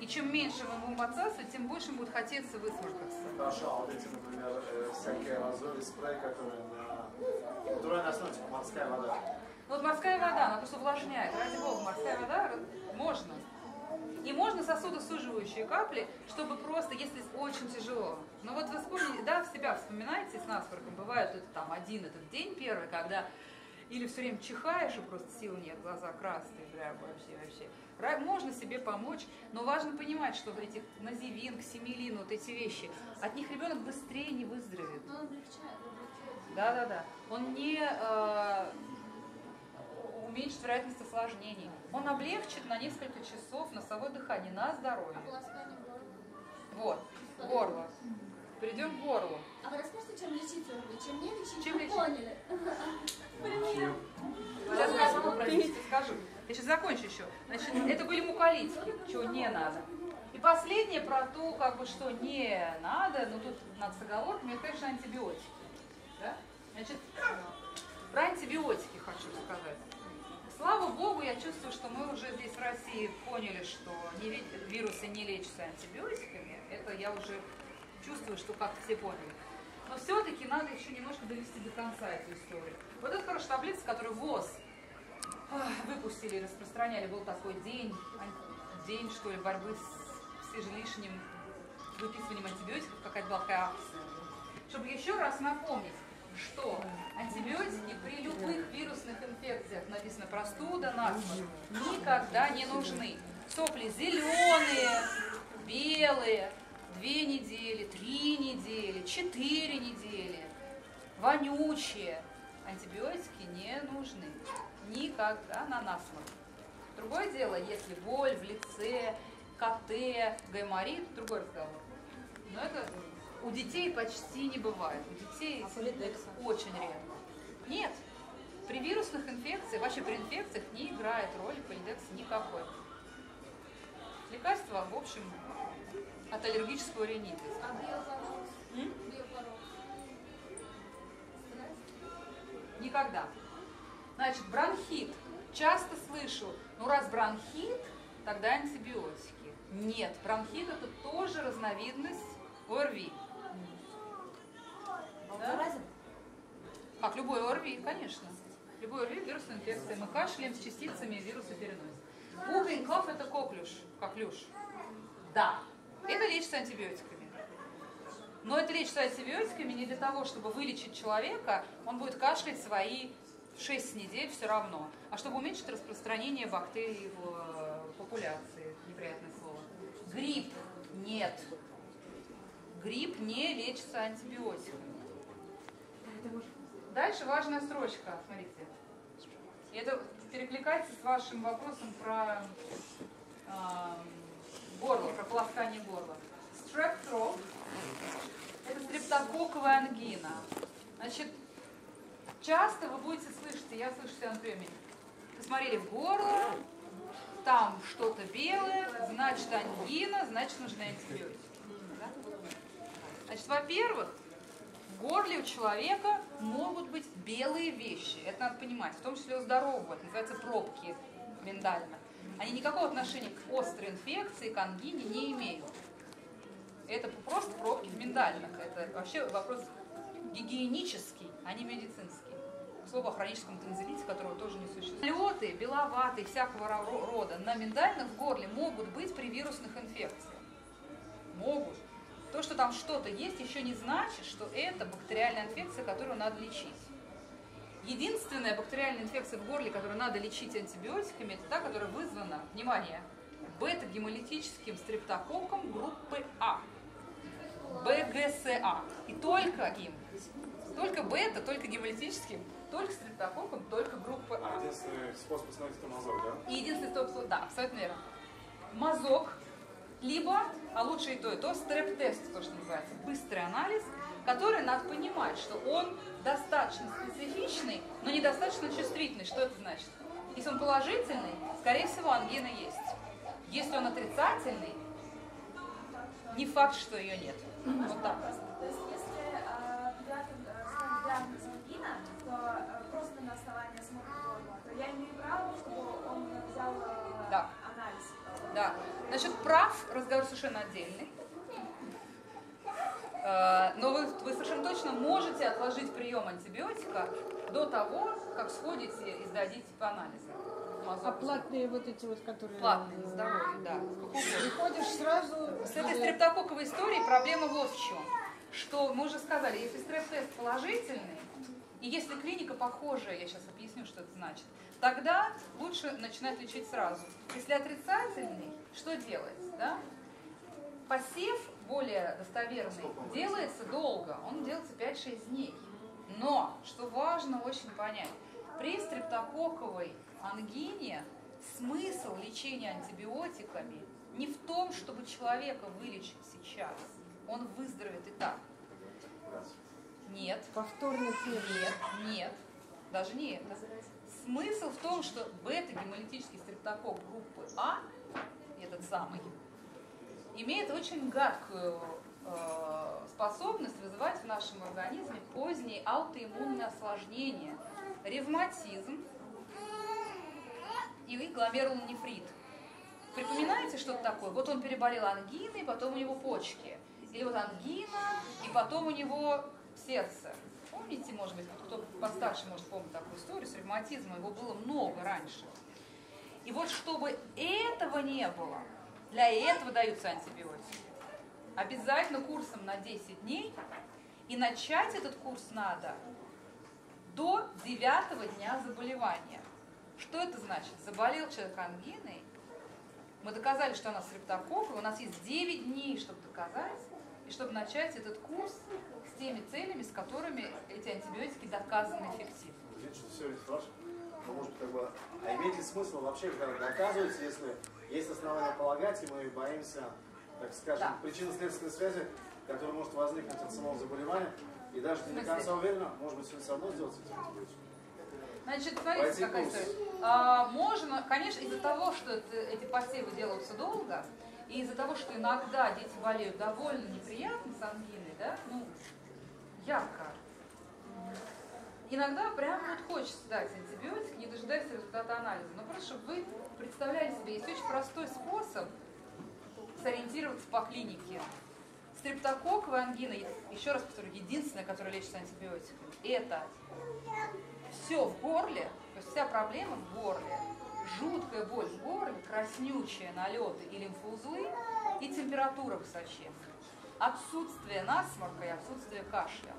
И чем меньше мы будем отсасывать, тем больше будет хотеться высморкаться. Хорошо, а вот эти, например, э, всякие аэрозоли, спрей, которые на натуральной основе, типа морская вода. Ну Вот морская вода, она просто увлажняет. Ради бога, морская вода можно. И можно сосудосуживающие капли, чтобы просто, если очень тяжело. Ну вот вы вспомните, да, в себя вспоминайте с насморком. Бывает это там один этот день первый, когда или все время чихаешь, и просто сил нет, глаза красные, прям вообще, вообще. Можно себе помочь, но важно понимать, что эти називин, ксимилин, вот эти вещи, от них ребенок быстрее не выздоровеет. Но он облегчает, облегчает. Да, да, да. Он не э, уменьшит вероятность осложнений. Он облегчит на несколько часов носовое дыхание на здоровье. Вот, горло. Перейдем к горлу. А вы расскажете, чем лечить ОРВИ? Чем не лечить? Чем лечить? поняли. Пример. Сейчас я сама простите, скажу. Я сейчас закончу еще. Значит, это были муколитики, чего не надо. И последнее про то, как бы, что не надо, но тут надо с оговорками, это, конечно, антибиотики. Да? Значит, про антибиотики хочу сказать. Слава богу, я чувствую, что мы уже здесь в России поняли, что не ви- вирусы не лечатся антибиотиками. Это я уже чувствую, что как все поняли. Но все-таки надо еще немножко довести до конца эту историю. Вот это хорошая таблица, которую ВОЗ выпустили и распространяли. Был такой день, день что ли, борьбы с, с излишним выписыванием антибиотиков, какая-то была такая акция. Чтобы еще раз напомнить, что антибиотики при любых вирусных инфекциях, написано простуда, насморк, никогда не нужны. Сопли зеленые, белые, две недели, три недели, четыре недели, вонючие. Антибиотики не нужны. Никогда на насморк. Другое дело, если боль в лице, КТ, гайморит, другой разговор. Но это у детей почти не бывает. У детей А очень редко. Нет. При вирусных инфекциях, вообще при инфекциях не играет роли полидекс никакой. Лекарства, в общем, от аллергического ринитиса. А биопорог? М? Биопорог. Никогда. Значит, бронхит. Часто слышу, ну раз бронхит, тогда антибиотики. Нет, бронхит это тоже разновидность ОРВИ. Да? Как любой ОРВИ, конечно. Любой ОРВИ – вирусная инфекция. Мы кашляем с частицами вируса переносим. Whooping cough – это коклюш, коклюш. Да, это лечится антибиотиками. Но это лечится антибиотиками не для того, чтобы вылечить человека, он будет кашлять свои 6 недель все равно, а чтобы уменьшить распространение бактерий в э, популяции. Неприятное слово. Грипп – нет. Грипп не лечится антибиотиками. Дальше важная строчка, смотрите. Это перекликается с вашим вопросом про эм, горло, про полоскание горла. Strep throat – это стрептококковая ангина. Значит, часто вы будете слышать, я слышу себя на приеме, посмотрели в горло, там что-то белое, значит ангина, значит нужны антибиотики. Значит, во-первых, в горле у человека могут быть белые вещи. Это надо понимать, в том числе у здорового. Это называется пробки миндально. Они никакого отношения к острой инфекции, к ангине не имеют. Это просто пробки в миндальных. Это вообще вопрос гигиенический, а не медицинский. К слову о хроническом танзелите, которого тоже не существует. Леты, беловатые, всякого ро- рода на миндальных в горле могут быть при вирусных инфекциях. Могут. То, что там что-то есть, еще не значит, что это бактериальная инфекция, которую надо лечить. Единственная бактериальная инфекция в горле, которую надо лечить антибиотиками, это та, которая вызвана, внимание, бета-гемолитическим стрептококком группы А. БГСА. И только им. Только бета, только гемолитическим, только стрептококком, только группы А. Единственный способ установить это мазок, да? И единственный стоп, да, абсолютно верно. Мазок, либо, а лучше и то, и то, стрэп-тест, то, что называется, быстрый анализ, который надо понимать, что он достаточно специфичный, но недостаточно чувствительный. Что это значит? Если он положительный, скорее всего, ангина есть. Если он отрицательный, не факт, что ее нет. Вот так. То есть, если э, педиатр э, ставит диагноз ангина, то э, просто на основании осмотра горла, то я имею право, чтобы он взял э, Да. анализ. Да. Насчет прав разговор совершенно отдельный. Э, Но вы, вы совершенно точно можете отложить прием антибиотика до того, как сходите и сдадите по анализу. Мазок. А платные вот эти вот, которые... Платные, здоровье, да. Приходишь сразу... С этой стрептококковой историей проблема вот в чем. Что мы уже сказали, если стрептест положительный, и если клиника похожая, я сейчас объясню, что это значит, тогда лучше начинать лечить сразу. Если отрицательный, что делать? Да? Посев более достоверный делается долго, он делается 5-6 дней. Но, что важно очень понять, при стрептококковой ангине смысл лечения антибиотиками не в том, чтобы человека вылечить сейчас. Он выздоровеет и так. Нет, Повторно нет, нет, даже не это. Смысл в том, что бета-гемолитический стрептокок группы А, этот самый, имеет очень гадкую э, способность вызывать в нашем организме поздние аутоиммунные осложнения, ревматизм и гломерулонефрит. Припоминаете что-то такое? Вот он переболел ангиной, потом у него почки. Или вот ангина, и потом у него сердце. Помните, может быть, кто постарше может помнить такую историю с ревматизмом, его было много раньше. И вот чтобы этого не было, для этого даются антибиотики. Обязательно курсом на 10 дней. И начать этот курс надо до 9 дня заболевания. Что это значит? Заболел человек ангиной, мы доказали, что она стрептококк, у нас есть 9 дней, чтобы доказать, и чтобы начать этот курс с теми целями, с которыми эти антибиотики доказаны эффективны. Извините, что как бы, а имеет ли смысл вообще доказывать, если есть основания полагать, и мы боимся, так скажем, Да. причинно-следственной связи, которая может возникнуть от самого заболевания, и даже не до конца уверена, может быть, все равно сделать эти антибиотики. Значит, смотрите, какая история. А, можно, конечно, из-за того, что это- эти посевы делаются долго, и из-за того, что иногда дети болеют довольно неприятно с ангиной, да, ну, ярко, иногда прям вот хочется дать антибиотик, не дожидаясь результата анализа. Но просто, чтобы вы представляли себе, есть очень простой способ сориентироваться по клинике. Стрептококковая ангина, еще раз повторю, единственная, которая лечится антибиотиками, это все в горле, то есть вся проблема в горле, жуткая боль в горле, краснючие налеты и лимфоузлы и температура высоченная. Отсутствие насморка и отсутствие кашля.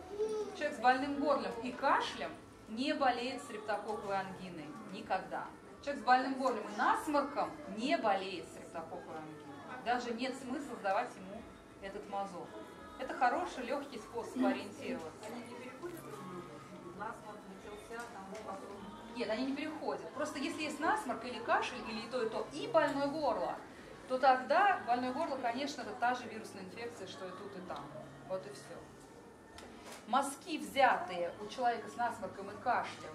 Человек с больным горлем и кашлем не болеет стрептококковой ангиной никогда. Человек с больным горлем и насморком не болеет стрептококковой ангиной. Даже нет смысла сдавать ему этот мазок. Это хороший, легкий способ ориентироваться. Они не переходят в насморк, начался, там, потом. Нет, они не переходят. Просто если есть насморк или кашель, или и то, и то, и больное горло, то тогда больное горло, конечно, это та же вирусная инфекция, что и тут, и там. Вот и все. Мазки, взятые у человека с насморком и кашлем,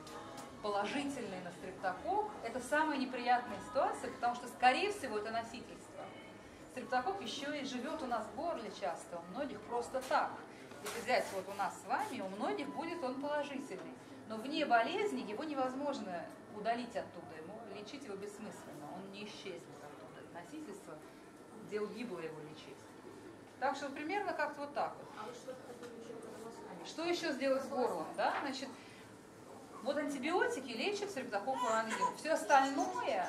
положительные на стрептокок, это самая неприятная ситуация, потому что, скорее всего, это носительство. Стрептокок еще и живет у нас в горле часто, у многих просто так. Если взять вот у нас с вами, у многих будет он положительный. Но вне болезни его невозможно удалить оттуда, ему лечить его бессмысленно, он не исчезнет дело гибло его лечить. Так что примерно как-то вот так вот. А вы что-то хотели еще? Что еще сделать с горлом? Да? Значит, вот антибиотики лечат стрептококковую ангину. Все остальное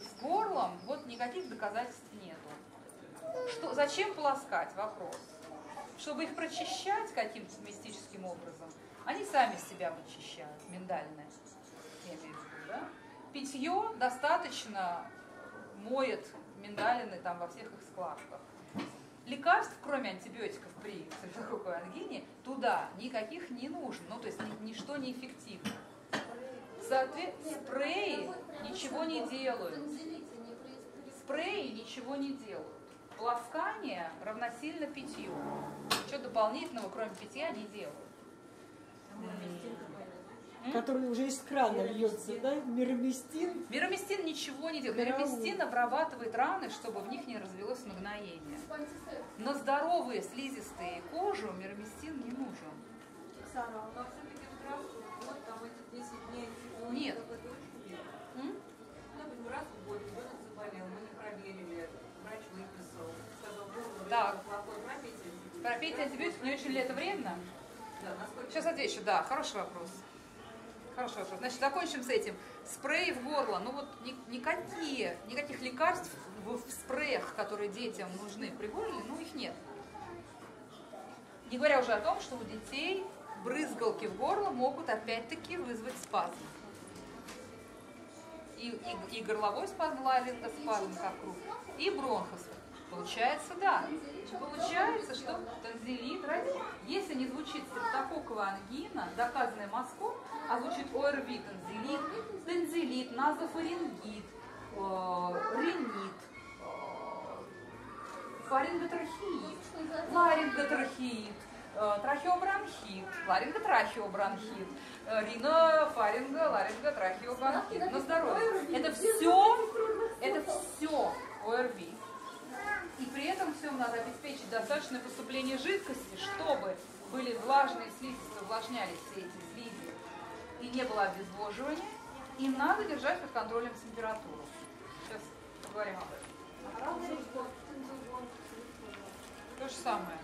с горлом вот никаких доказательств нету. Что, зачем полоскать? Вопрос. чтобы их прочищать каким-то мистическим образом, они сами себя вычищают, миндальное, я имею в виду, да? Питье достаточно моет миндалины там во всех их складках. Лекарств, кроме антибиотиков при цифровой ангине, туда никаких не нужно, ну то есть ни- ничто не эффективно. Соответственно, спреи ничего не делают. Спреи ничего не делают. Полоскание равносильно питью. Ничего дополнительного, кроме питья, не делают. Который уже из крана льется, да? Мироместин. Мироместин ничего не делает. Мироместин обрабатывает раны, чтобы в них не развелось нагноение. На здоровые слизистые кожу мироместин не нужен. Оксана, Но все-таки вот в год, там эти 10 дней Нет. это очень М? Ну, например, раз в год ребенок заболел, мы не проверили, врач выписал, сказал, Так. плохое, пропейте антибиотик. Пропейте антибиотик, не очень ли это вредно? Да, насколько Сейчас отвечу, да, хороший вопрос. Хороший вопрос. Значит, закончим с этим. Спрей в горло. Ну вот ни- никакие, никаких лекарств в, в спреях, которые детям нужны при горле, ну их нет. Не говоря уже о том, что у детей брызгалки в горло могут опять-таки вызвать спазм. И, и, и горловой спазм, ларингоспазм как круг, и бронхоспазм. Получается, да. Получается, что танзелит, ради- если не звучит стрептококковая ангина, доказанная мазком, а звучит ОРВИ, танзелит, танзелит, назофарингит, э, ринит, э, фаринготрахеит, ларинготрахеит, э, трахеобронхит, ларинготрахеобронхит, э, ринофаринго, ларинготрахеобронхит. На здоровье. Это все, это все ОРВИ. И при этом всем надо обеспечить достаточное поступление жидкости, чтобы были влажные слизистые, увлажнялись все эти слизи, и не было обезвоживания. И надо держать под контролем температуру. Сейчас поговорим об этом. То же самое.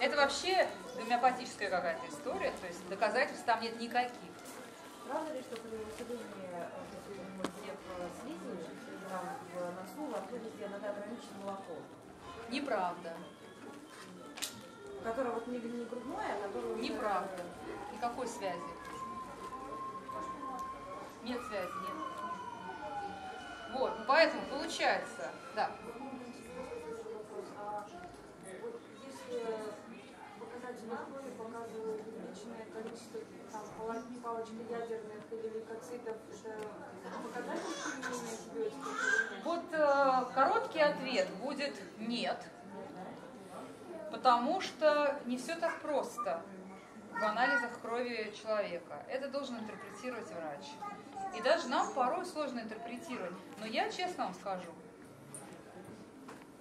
Это вообще гомеопатическая какая-то история, то есть доказательств там нет никаких. Правда ли, что при выселении э, всех слизей там в носу, во рту везде надо ограничить молоко? Неправда. Которое вот не, не грудное, а которое... уже- Неправда. Никакой связи. Нет связи, нет. Вот, ну поэтому получается, да. А если показатели крови показывают увеличенное количество пала- палочки ядерных или лейкоцитов, это показатель или нет? Вот э, короткий ответ будет нет, потому что не все так просто в анализах крови человека. Это должен интерпретировать врач. И даже нам порой сложно интерпретировать. Но я честно вам скажу,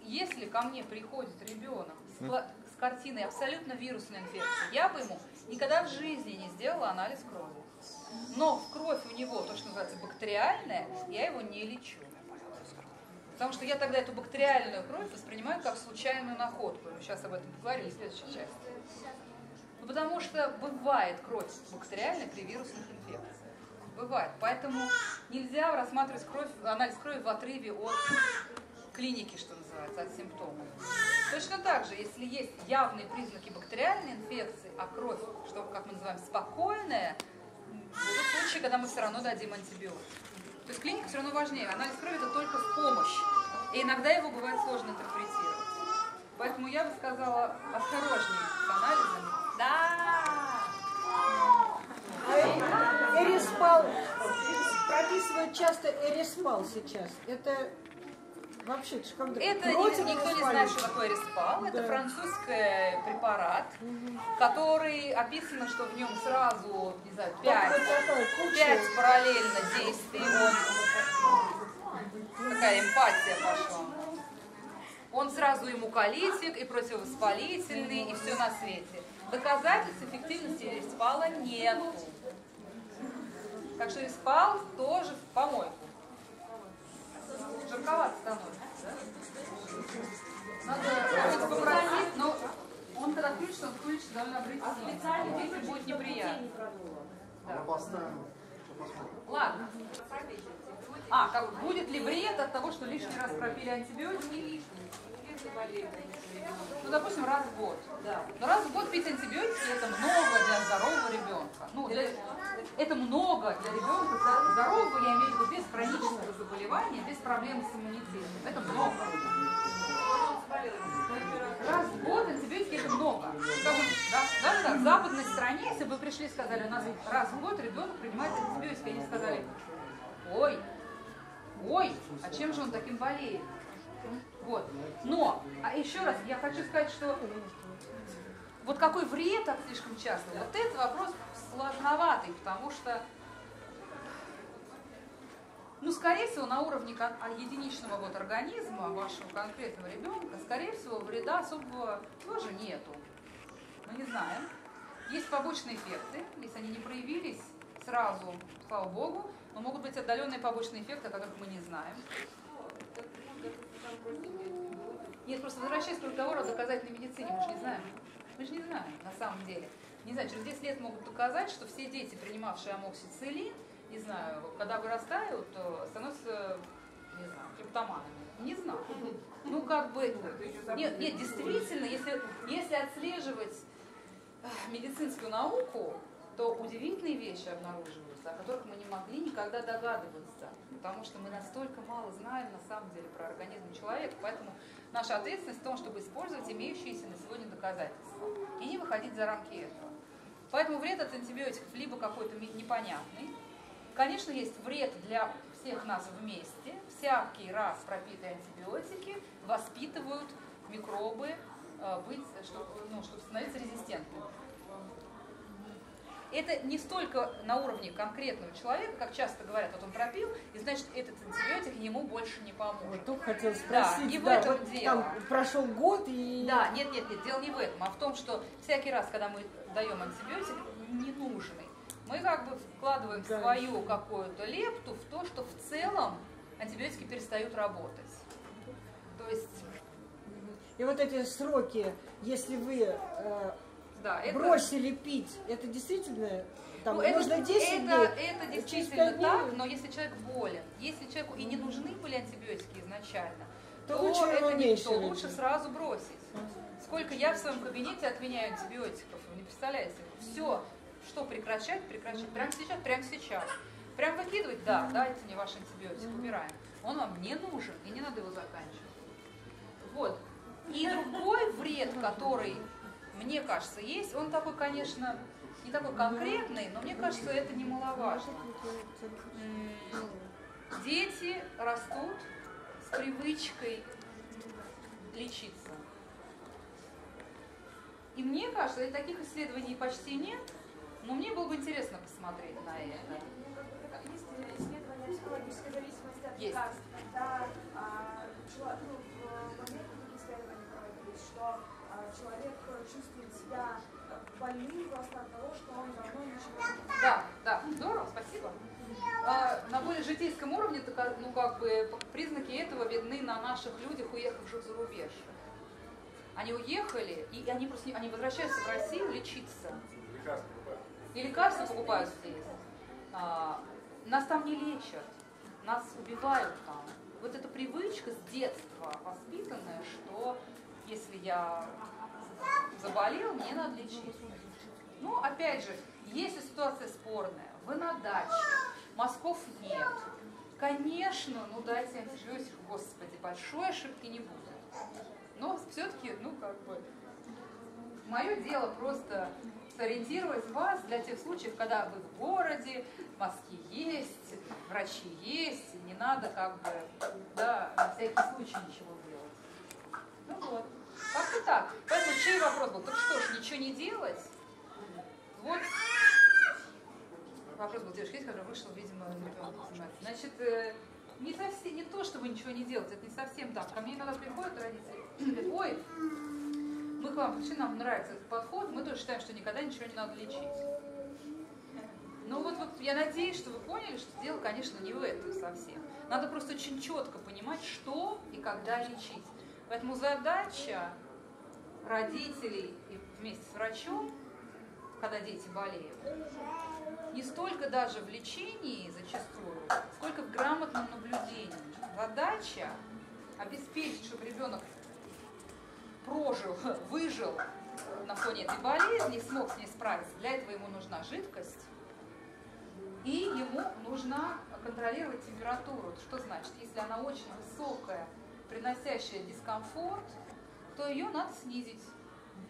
если ко мне приходит ребенок с, с картиной абсолютно вирусной инфекции, я бы ему никогда в жизни не сделала анализ крови. Но в кровь у него то, что называется бактериальная, я его не лечу. Потому что я тогда эту бактериальную кровь воспринимаю как случайную находку. Мы сейчас об этом поговорили в следующей части. Ну, потому что бывает кровь бактериальная при вирусных инфекциях. Бывает. Поэтому нельзя рассматривать кровь, анализ крови в отрыве от клиники, что называется, от симптомов. Точно так же, если есть явные признаки бактериальной инфекции, а кровь, что, как мы называем, спокойная, будут случаи, когда мы все равно дадим антибиотик. То есть клиника все равно важнее. Анализ крови это только в помощь. И иногда его бывает сложно интерпретировать. Поэтому я бы сказала осторожнее с анализами. Да! Эриспал, прописывают часто эриспал сейчас. Это вообще это когда Это против никто не знает, что такое респал. Это Да. французский препарат, который описано, что в нем сразу, не знаю, пять, пять параллельно действий. Он, такая эмпатия пошла. Он сразу и муколитик, и противовоспалительный, и все на свете. Доказательств эффективности респала нету. Так что респал тоже в помойку. Жарковато становится, да? Надо попросить, но он когда включится, он включится довольно обретительно. Детям будет неприятно. А мы поставим, посмотрим. Ладно. А, как, будет ли вред от того, что лишний раз пропили антибиотики? Если болезнь, если Ну, допустим, раз в год. Да. Но раз в год пить антибиотики это много для здорового ребенка. Ну, для- это много для ребенка здорового, я имею в виду без хронического заболевания, без проблем с иммунитетом. Это много. Раз в год антибиотики это много. Скажем, да, даже так, в западной стране, если бы вы пришли и сказали, у нас раз в год ребенок принимает антибиотики, они сказали, ой, ой, а чем же он таким болеет? Вот. Но, а еще раз, я хочу сказать, что вот какой вред от слишком часто, вот этот вопрос сложноватый, потому что, ну, скорее всего, на уровне а, единичного вот организма вашего конкретного ребенка, скорее всего, вреда особого тоже нету. Мы не знаем. Есть побочные эффекты, если они не проявились сразу, слава богу, но могут быть отдаленные побочные эффекты, о которых мы не знаем. Нет, просто возвращаясь к разговору о доказательной медицине, мы же не знаем. Мы же не знаем, на самом деле. Не знаю, через 10 лет могут доказать, что все дети, принимавшие амоксициллин, не знаю, когда вырастают, то становятся, не знаю, криптоманами. Не знаю. Ну, как бы, нет, нет, действительно, если, если отслеживать э, медицинскую науку, то удивительные вещи обнаруживаются, о которых мы не могли никогда догадываться, потому что мы настолько мало знаем на самом деле про организм человека, поэтому наша ответственность в том, чтобы использовать имеющиеся на сегодня доказательства и не выходить за рамки этого. Поэтому вред от антибиотиков либо какой-то непонятный, конечно, есть вред для всех нас вместе. Всякий раз пропитые антибиотики воспитывают микробы э, быть, чтобы, ну, чтобы становиться резистентными. Это не столько на уровне конкретного человека, как часто говорят, вот он пропил, и значит этот антибиотик ему больше не поможет. Вот только хотел Да, спросить, и в да, этом вот дело. там прошел год и... Да, нет, нет, нет, дело не в этом, а в том, что всякий раз, когда мы даем антибиотик ненужный, мы как бы вкладываем Да. свою какую-то лепту в то, что в целом антибиотики перестают работать. То есть, И вот эти сроки, если вы э, да, это... бросили пить, это действительно там Ну, это, нужно 10 это, дней. это действительно так, но если человек болен, если человеку и не нужны были антибиотики изначально, То то, лучше это не, то лучше сразу бросить. Сколько я в своем кабинете отменяю антибиотиков, вы не представляете. Все, что прекращать, прекращать. Прямо сейчас, прямо сейчас. Прям выкидывать, да, дайте мне ваш антибиотик, убираем. Он вам не нужен, и не надо его заканчивать. Вот. И другой вред, который, мне кажется, есть, он такой, конечно, не такой конкретный, но мне кажется, это немаловажно. Дети растут с привычкой лечиться. И мне кажется, и таких исследований почти нет, но мне было бы интересно посмотреть на это. Есть исследования психологической зависимости от Есть. лекарств, когда а, ну, в, Америке исследования проводились, что а, человек себя больным просто от того, что он давно ничего не делает. Да, да, здорово, спасибо. А, на более житейском уровне, так, ну, как бы, признаки этого видны на наших людях, уехавших за рубеж. Они уехали, и они просто не- они возвращаются в Россию лечиться. Лекарства покупают. И лекарства покупают здесь. А, нас там не лечат, нас убивают там. Вот эта привычка с детства воспитанная, что если я заболел, мне надо лечить. Ну, опять же, если ситуация спорная, вы на даче, мазков нет, конечно, ну дайте антибиотик, господи, большой ошибки не будет. Но все-таки, ну, как бы, мое дело просто сориентировать вас для тех случаев, когда вы в городе, мазки есть, врачи есть, не надо как бы, да, на всякий случай ничего как-то так. Поэтому чей вопрос был? Так что ж, ничего не делать? Вот вопрос был девушки, есть, которая вышла, видимо, ребенок занимается. Значит, э, не совсем, не то, чтобы ничего не делать, это не совсем так. Ко мне иногда приходят родители, говорят, ой, мы к вам пришли, нам нравится этот подход, мы тоже считаем, что никогда ничего не надо лечить. Ну вот, вот я надеюсь, что вы поняли, что дело, конечно, не в этом совсем. Надо просто очень четко понимать, что и когда лечить. Поэтому задача родителей и вместе с врачом, когда дети болеют, не столько даже в лечении зачастую, сколько в грамотном наблюдении. Задача обеспечить, чтобы ребенок прожил, [LAUGHS] выжил на фоне этой болезни, смог с ней справиться, для этого ему нужна жидкость, и ему нужно контролировать температуру. Что значит? Если она очень высокая, приносящая дискомфорт, то ее надо снизить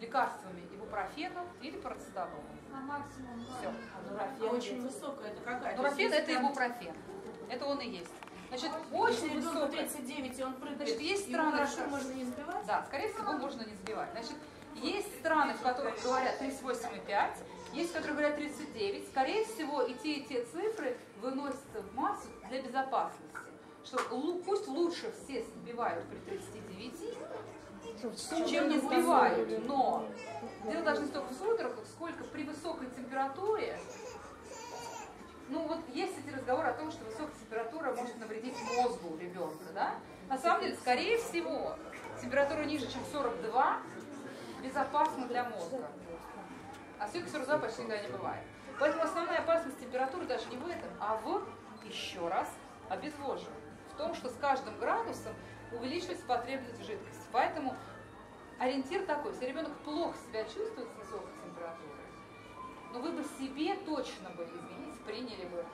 лекарствами ибупрофеном или парацетамолом. На максимум. Все. А нурофен Очень где? высокая, это какая? Нурофен это ибупрофен. Это он и есть. Значит, Если очень высокая. 39, и он прыгает, Значит, есть страны, хорошо что- можно не сбивать? Да, скорее всего, можно не сбивать. Значит, есть страны, в которых говорят 38,5, есть, в которых говорят 39. Скорее всего, и те, и те цифры выносятся в массу для безопасности. Что пусть лучше все сбивают при 39, чем не сбивают. Но дело даже не столько в судорогах, сколько при высокой температуре. Ну вот есть эти разговоры о том, что высокая температура может навредить мозгу ребенка, да? На самом деле, скорее всего, температура ниже, чем 42, безопасна для мозга. А свыше 42 почти никогда не бывает. Поэтому основная опасность температуры даже не в этом, а в, еще раз, обезвоживании. В том, что с каждым градусом увеличивается потребность в жидкости. Поэтому ориентир такой, если ребенок плохо себя чувствует с высокой температурой, но вы бы себе точно бы, извините, приняли бы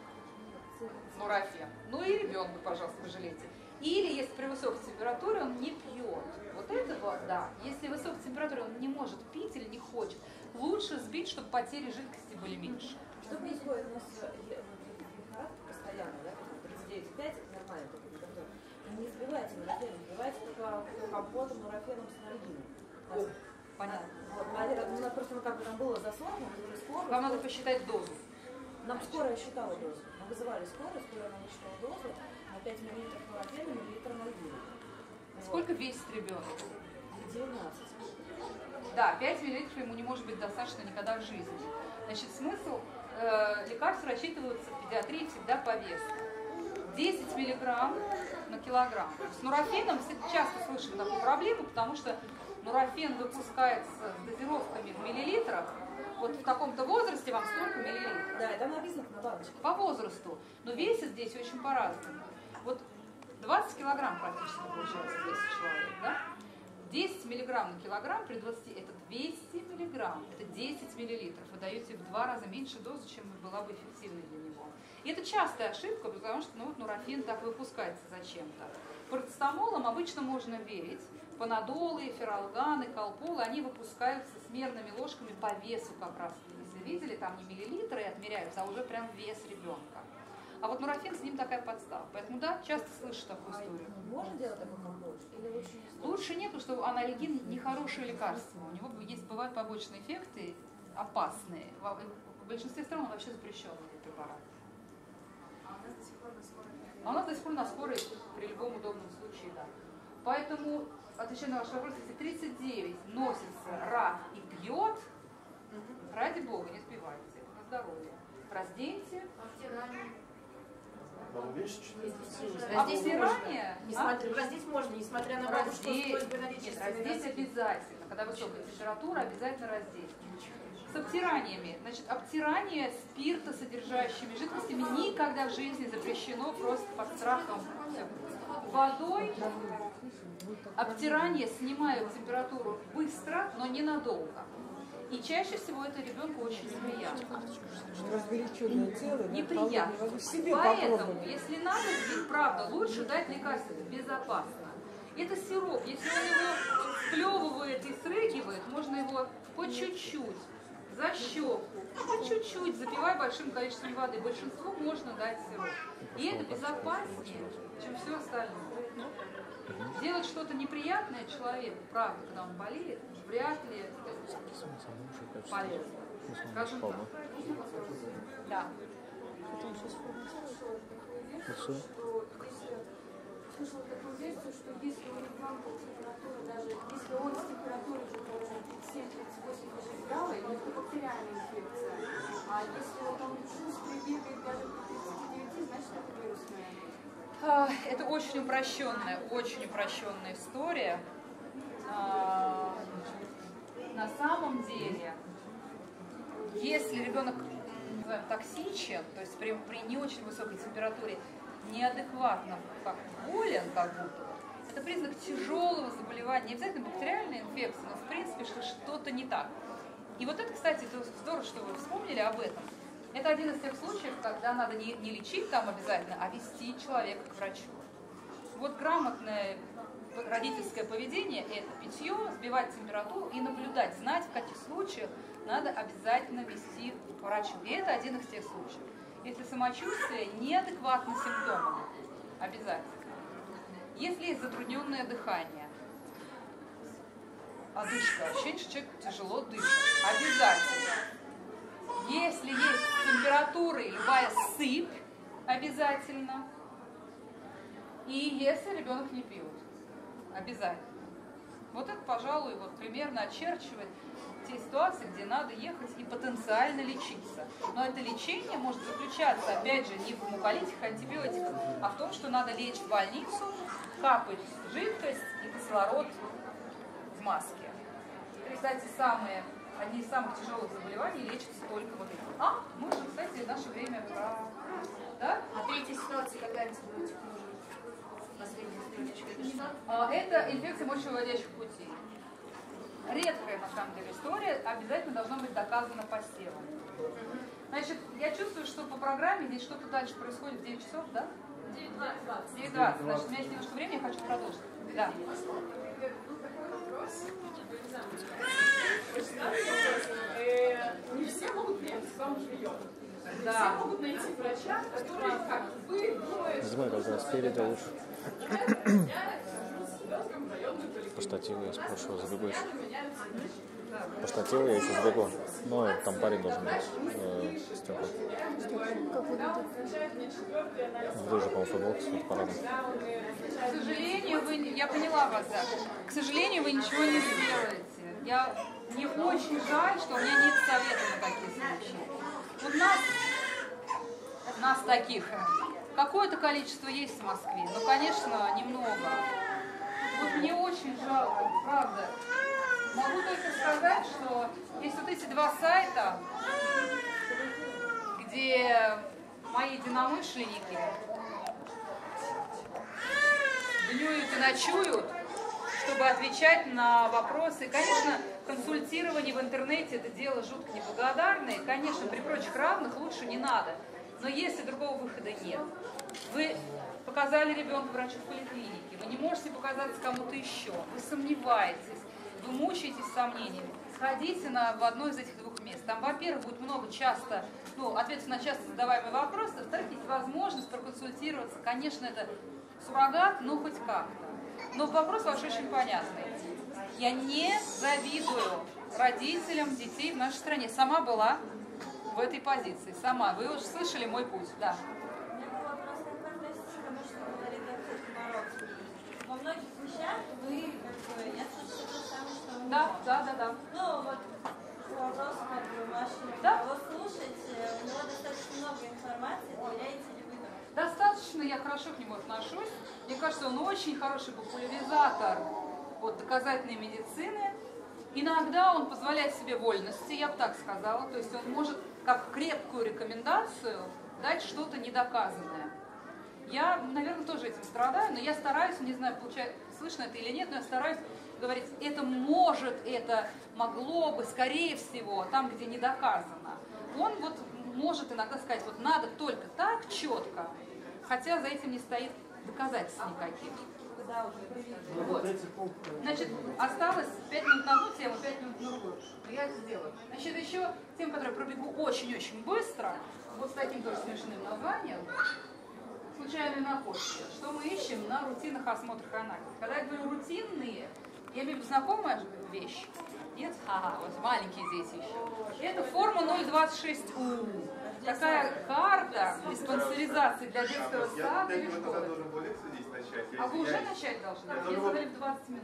нурофен. Ну и ребенка, пожалуйста, пожалейте. Или если при высокой температуре он не пьет. Вот этого, да. Если высокой температуре он не может пить или не хочет, лучше сбить, чтобы потери жидкости были меньше. Что происходит у нас э, лихорадка постоянно, да, 39,5, это нормально. Не сбивайте нурофеном, сбивайте только компотом, нурофеном с нальгином. Понятно. Вот, ну, просто ну, как бы там было за 40, мы вызвали скорую. Вам надо посчитать дозу. Нам скорая считала дозу. Мы вызывали скорую, скорая нам высчитала дозу на 5 мл нурофена, миллилитр нальгина. Сколько весит ребенок? 19. Да, 5 мл ему не может быть достаточно никогда в жизни. Значит, смысл э, лекарств рассчитываются в педиатрии всегда по весу. 10 миллиграмм на килограмм. С нурофеном часто слышим такую проблему, потому что нурофен выпускается с дозировками в миллилитрах. Вот в таком-то возрасте вам столько миллилитров. Да, там написано на баночке. По возрасту. Но весит здесь очень по-разному. Вот 20 килограмм практически получается вес человека, да? 10 миллиграмм на килограмм при 20 это 200 миллиграмм, это 10 миллилитров. Вы даете в два раза меньше дозы, чем была бы эффективной для него. И это частая ошибка, потому что ну, вот нурофен так выпускается зачем-то. Парацетамолом обычно можно верить. Панадолы, фералганы, колполы, они выпускаются с мерными ложками по весу как раз. Если видели, там не миллилитры отмеряются, а уже прям вес ребенка. А вот нурофен с ним такая подстава. Поэтому да, часто слышу такую историю. Можно делать такой компот? Или лучше не? Лучше нет, потому что анальгин нехорошее лекарство. У него есть, бывают побочные эффекты опасные. Во- В большинстве стран он вообще запрещенный этот препарат. А у нас до сих пор на скорой А у нас до сих пор на скорой при любом удобном случае, да. Поэтому, отвечая на ваш вопрос, если 39 носится рак и пьет, ради бога, не сбивайте. Это на здоровье. Разденьте. А Раздеть обтирание? а? Раздеть можно, несмотря на бабушку, что Раздеть. наличия обязательно. Когда высокая температура, обязательно раздеть. С обтираниями. Значит, обтирание спиртосодержащими жидкостями никогда в жизни запрещено просто под страхом. Водой обтирание снимают температуру быстро, но ненадолго. И чаще всего это ребенку очень неприятно. Разгоряченное тело. Неприятно. Поэтому, если надо правда, лучше дать лекарство безопасно. Это сироп. Если он его сплевывает и срыгивает, можно его по чуть-чуть, за щеку, по чуть-чуть, запивая большим количеством воды. Большинству можно дать сироп. И это безопаснее, чем все остальное. Делать что-то неприятное человеку, правда, когда он болеет, вряд ли полезно. Скажем так. Да. что если слышала такую версию, что если у ребенка температура даже, если он с температурой уже 37-38 градусов, у него бактериальная инфекция. А если вот он шустрый бегает даже при 39, значит это вирусная. А, Это очень упрощенная, очень упрощенная история. А, На самом деле, если ребенок называем, токсичен, то есть при, при не очень высокой температуре неадекватно как болен как будто, это признак тяжелого заболевания, не обязательно бактериальная инфекция, но в принципе, что что-то не так. И вот это, кстати, это здорово, что вы вспомнили об этом. Это один из тех случаев, когда надо не, не лечить там обязательно, а вести человека к врачу. Вот грамотное родительское поведение – это питье, сбивать температуру и наблюдать, знать, в каких случаях надо обязательно вести к врачу. И это один из тех случаев. Если самочувствие неадекватно симптомам, обязательно. Если есть затрудненное дыхание, одышка, ощущение, что человек тяжело дышит, обязательно. Если есть температура и любая сыпь, обязательно. И если ребенок не пьет, обязательно. Вот это, пожалуй, вот примерно очерчивает те ситуации, где надо ехать и потенциально лечиться. Но это лечение может заключаться, опять же, не в муколитиках, антибиотиках, а в том, что надо лечь в больницу, капать жидкость и кислород в маске. Кстати, самые, одни из самых тяжелых заболеваний лечатся только вот. А, мы же, кстати, в наше время про... Да? А третья ситуация, когда антибиотик нужен? Последняя строчка. Это что? А, Это инфекция мочевыводящих путей. Редкая, на самом деле, история, обязательно должна быть доказана посевом. Значит, я чувствую, что по программе здесь что-то дальше происходит в 9 часов, да? 9.20. 9.20. Значит, у меня есть немножко времени, я хочу продолжить. Да. Э, Не все могут приехать к вам в жилье. Не Да. все могут найти врача, который, как вы, думает, Нажимай как раз районную поликлинику. По штативу я спрошу, забегу еще. По штативу я еще забегу. Ну, там парень должен быть. Э, Степа. В рыжей, по-моему, футболке с мне К сожалению, вы, я поняла вас, да. К сожалению, вы ничего не сделаете. Я, мне очень жаль, что у меня нет совета на такие случаи. Вот нас, нас таких, какое-то количество есть в Москве, но, конечно, немного. Вот мне очень жалко, правда. Могу только сказать, что есть вот эти два сайта, где мои единомышленники днюют и ночуют, чтобы отвечать на вопросы. Конечно, консультирование в интернете это дело жутко неблагодарное. Конечно, при прочих равных лучше не надо. Но если другого выхода нет, вы показали ребенка врачу в поликлинике, вы не можете показаться кому-то еще, вы сомневаетесь, вы мучаетесь сомнениями, сходите на, в одно из этих двух мест. Там, во-первых, будет много часто, ну, ответов на часто задаваемые вопросы, во-вторых, есть возможность проконсультироваться. Конечно, это суррогат, но хоть как-то. Но вопрос ваш очень понятный. Я не завидую родителям детей в нашей стране. Сама была в этой позиции. Сама. Вы уже слышали мой путь. Да. Во многих вещах вы, как бы, я слышу то же самое, что он Да, да, да, да. Ну, вот вопрос, как бы, ваш, Да. его слушать, у него достаточно много информации, доверяете ли вы ему? Достаточно я хорошо к нему отношусь. Мне кажется, он очень хороший популяризатор вот, доказательной медицины. Иногда он позволяет себе вольности, я бы так сказала. То есть он может как крепкую рекомендацию дать что-то недоказанное. Я, наверное, тоже этим страдаю, но я стараюсь, не знаю, получается, слышно это или нет, но я стараюсь говорить, это может, это могло бы, скорее всего, там, где не доказано. Он вот может иногда сказать, вот надо только так, четко, хотя за этим не стоит доказательств никаких. Вот. Значит, осталось 5 минут на одну тему, 5 минут на другую. Я это сделаю. Значит, еще тему, которую я пробегу очень-очень быстро, вот с таким тоже смешным названием. Случайные находки. Что мы ищем на рутинных осмотрах и анализах? Когда я говорю рутинные, я имею в виду знакомая вещь? Нет? Ага, вот маленькие дети еще. Это форма 026У. Такая карта диспансеризации для детского сада или школы. А вы уже начать должны? Мне сказали вот- в 20 минут.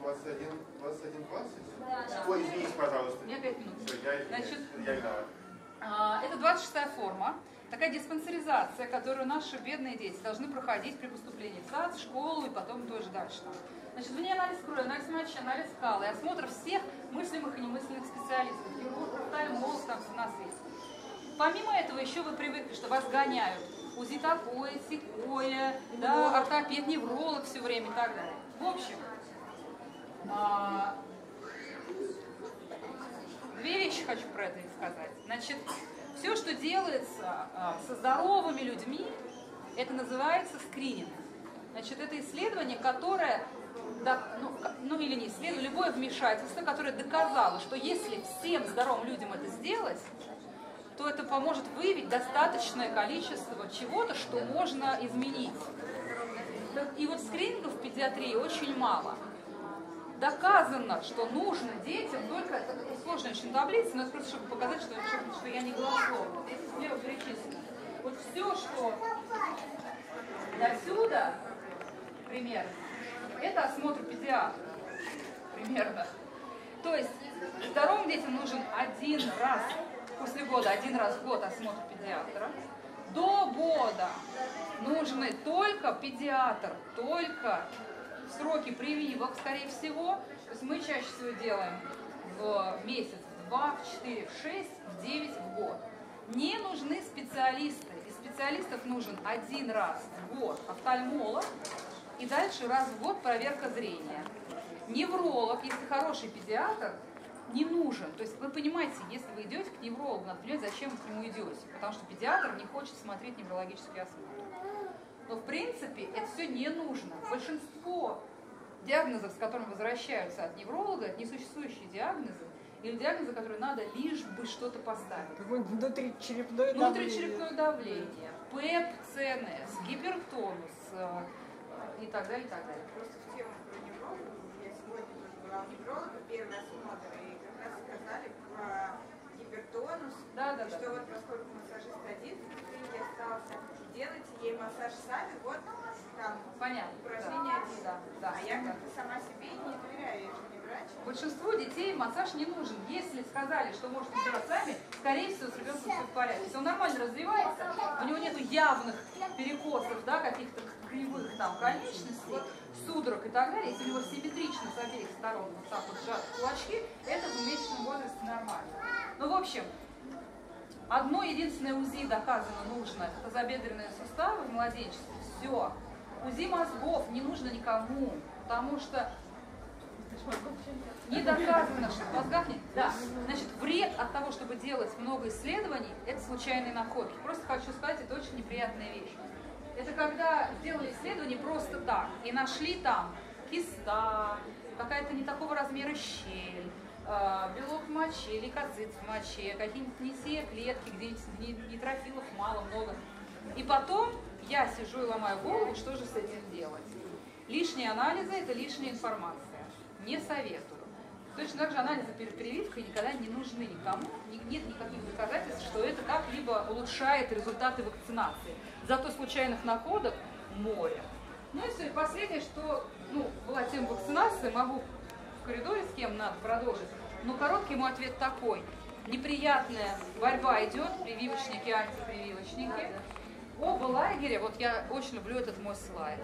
21, 21, 20? Да. Ой, извините, пожалуйста. У меня 5 минут. Всё, я. Значит, Я виноват. А, Это 26-я форма, такая диспансеризация, которую наши бедные дети должны проходить при поступлении в сад, в школу и потом тоже дальше. там. Значит, в ней анализ крови, анализ мочи, анализ и осмотр всех мыслимых и немыслимых специалистов. Хирург, офтальмолог, там все на свете. Помимо этого еще вы привыкли, что вас гоняют УЗИ такое, секое, да, ортопед, невролог все время и так далее. В общем, а, две вещи хочу про это сказать. Значит, все, что делается а, со здоровыми людьми, это называется скрининг. Значит, это исследование, которое, ну, ну или не исследование, любое вмешательство, которое доказало, что если всем здоровым людям это сделать, то это поможет выявить достаточное количество чего-то, что можно изменить. И вот скринингов в педиатрии очень мало. Доказано, что нужно детям только, это сложная очень таблица, но это просто чтобы показать, что, что, что я не голословна. Здесь слева перечислено. Вот все, что до сюда, примерно, это осмотр педиатра. Примерно. То есть здоровым детям нужен один раз после года, один раз в год осмотр педиатра. До года нужны только педиатр, только сроки прививок, скорее всего. То есть мы чаще всего делаем в месяц, в два, в четыре, в шесть, в девять в год. Не нужны специалисты. Из специалистов нужен один раз в год офтальмолог и дальше раз в год проверка зрения. Невролог, если хороший педиатр, не нужен. То есть вы понимаете, если вы идете к неврологу, надо понять, зачем вы к нему идете. Потому что педиатр не хочет смотреть неврологический осмотр. Но в принципе это все не нужно. Большинство диагнозов, с которыми возвращаются от невролога, это несуществующие диагнозы, или диагнозы, которые надо лишь бы что-то поставить. Внутричерепное Внутричерепное давление, ПЭП, ЦНС, гипертонус э, и так далее, и так далее. Просто в тему про неврологов. Я сегодня тоже была у невролога, первый осмотр, и как раз сказали про гипертонус. Да, да, и да. что вот поскольку массажист один в остался, делайте ей массаж сами, вот там Понятно. упражнение Да, один. да, да. А я как-то сама себе не доверяю, я же не врач. Большинству детей массаж не нужен. Если сказали, что можете сделать сами, скорее всего, с ребенком все в порядке. Если он нормально развивается, у него нет явных перекосов, да, каких-то кривых там конечностей, судорог и так далее, если у него симметрично с обеих сторон вот так вот сжаты кулачки, это в месячном возрасте нормально. Ну, в общем, одно единственное УЗИ доказано нужно, это тазобедренные суставы в младенчестве. Все. УЗИ мозгов не нужно никому, потому что не доказано, что в мозгах нет. Да. Значит, вред от того, чтобы делать много исследований, это случайные находки. Просто хочу сказать, это очень неприятная вещь. Это когда сделали исследование просто так и нашли там киста, какая-то не такого размера щель, э, белок в моче, лейкоцит в моче, какие-нибудь не все клетки, где не- нейтрофилов мало, много. И потом я сижу и ломаю голову, что же с этим делать. Лишние анализы – это лишняя информация. Не советую. Точно так же анализы перед прививкой никогда не нужны никому. Ни- Нет никаких доказательств, что это как-либо улучшает результаты вакцинации. Зато случайных находок море. Ну и все. Последнее, что ну, была тема вакцинации, могу в коридоре с кем надо продолжить. Но короткий мой ответ такой. Неприятная борьба идет, прививочники, антипрививочники. Оба лагеря, вот я очень люблю этот мой слайд.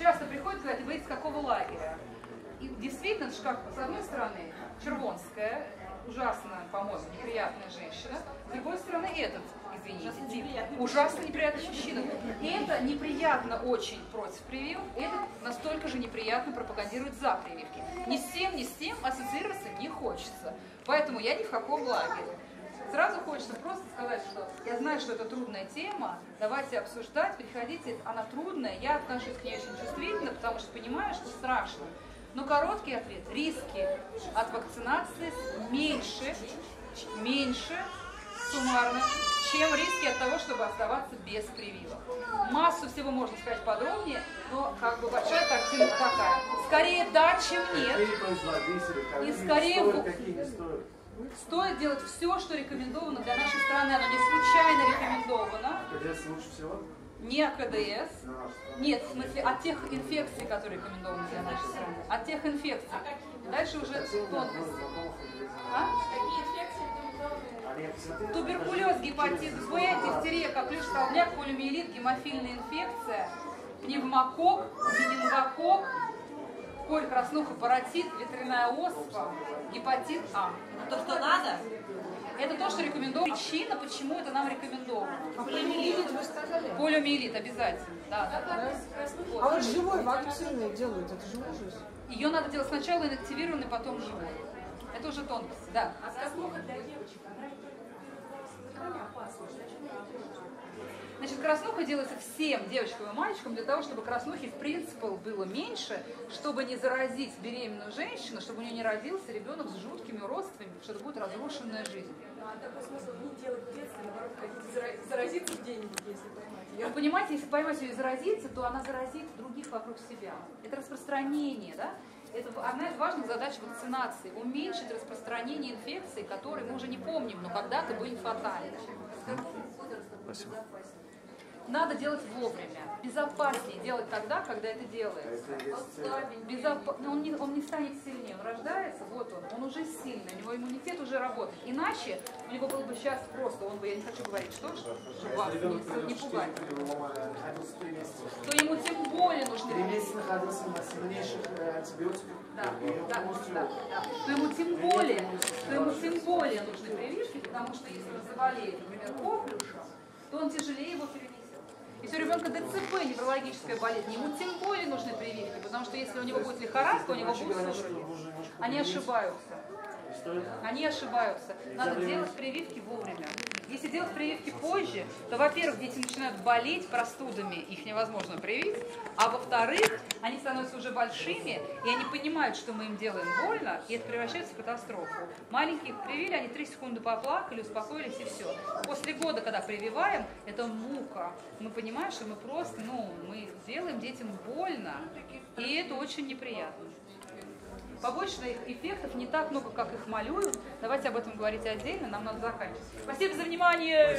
Часто приходят говорят, вы из какого лагеря? И действительно, как, с одной стороны, Червонская, ужасно, по-моему, неприятная женщина, с другой стороны, этот, извините, тип, ужасно неприятный мужчина. И это неприятно очень против прививок, это настолько же неприятно пропагандирует за прививки. Ни с тем, ни с тем ассоциироваться не хочется. Поэтому я ни в каком лагере. Сразу хочется просто сказать, что я знаю, что это трудная тема, давайте обсуждать, приходите, она трудная, я отношусь к ней очень чувствительно, потому что понимаю, что страшно. Но короткий ответ, риски от вакцинации меньше, меньше суммарно, чем риски от того, чтобы оставаться без прививок. Массу всего можно сказать подробнее, но как бы большая картина такая. Скорее да, чем нет. И скорее. Стоит делать все, что рекомендовано для нашей страны. Оно не случайно рекомендовано. Лучше всего? Не АКДС. Страну. Нет, в смысле от тех инфекций, которые рекомендованы для нашей страны. От тех инфекций. Дальше уже тонкость. А? Какие инфекции рекомендованы? Они обязательно- Туберкулез, гепатит Б, дифтерия, коклюш, столбняк, полиомиелит, гемофильная инфекция, пневмокок, менингокок, корь, краснуха, паротит, ветряная оспа, гепатит А. То, что надо? Это то, что рекомендовано. Причина, почему это нам рекомендовано. А полиомиелит вы сказали? Полиомиелит обязательно. Да, да, да. А вот живой вакцины делают, это же ужас. Ее надо делать сначала инактивированный, потом живой. Это уже тонкости, да. А краснуха для девочек, она опасна. Значит, краснуха делается всем девочкам и мальчикам для того, чтобы краснухи в принципе было меньше, чтобы не заразить беременную женщину, чтобы у нее не родился ребенок с жуткими уродствами, что это будет разрушенная жизнь. Ну, а такой смысл не делать в детстве, наоборот, заразиться где-нибудь, если поймать ее. Вы понимаете, если поймать ее и заразиться, то она заразит других вокруг себя. Это распространение, да? Это одна из важных задач вакцинации. Уменьшить распространение инфекций, которые мы уже не помним, но когда-то были фатальны. Спасибо. Надо делать вовремя. Безопаснее делать тогда, когда это делается. Безопа- ну, Он, не, он не станет сильнее. Он рождается, вот он, он уже сильный, у него иммунитет уже работает. Иначе у него был бы сейчас просто, он бы, я не хочу говорить, что, что вас не, не пугать, то ему тем более нужны месяца находился на сильнейших э, антибиотиках. Да, да, да. То ему тем более, то ему тем более нужны прививки, потому что если он заболеет, например, коклюшем, то он тяжелее его перенесет. Если у ребенка ДЦП, неврологическая болезнь, ему тем более нужны прививки, потому что если у него будет лихорадка, у него будут судороги. Они ошибаются. Они ошибаются. Надо делать прививки вовремя. Если делать прививки позже, то, во-первых, дети начинают болеть простудами, их невозможно привить, а во-вторых, они становятся уже большими, и они понимают, что мы им делаем больно, и это превращается в катастрофу. Маленьких привили, они три секунды поплакали, успокоились, и все. После года, когда прививаем, это мука. Мы понимаем, что мы просто, ну, мы делаем детям больно, и это очень неприятно. Побочных эффектов не так много, как их малюют. Давайте об этом говорить отдельно, нам надо заканчивать. Спасибо за внимание!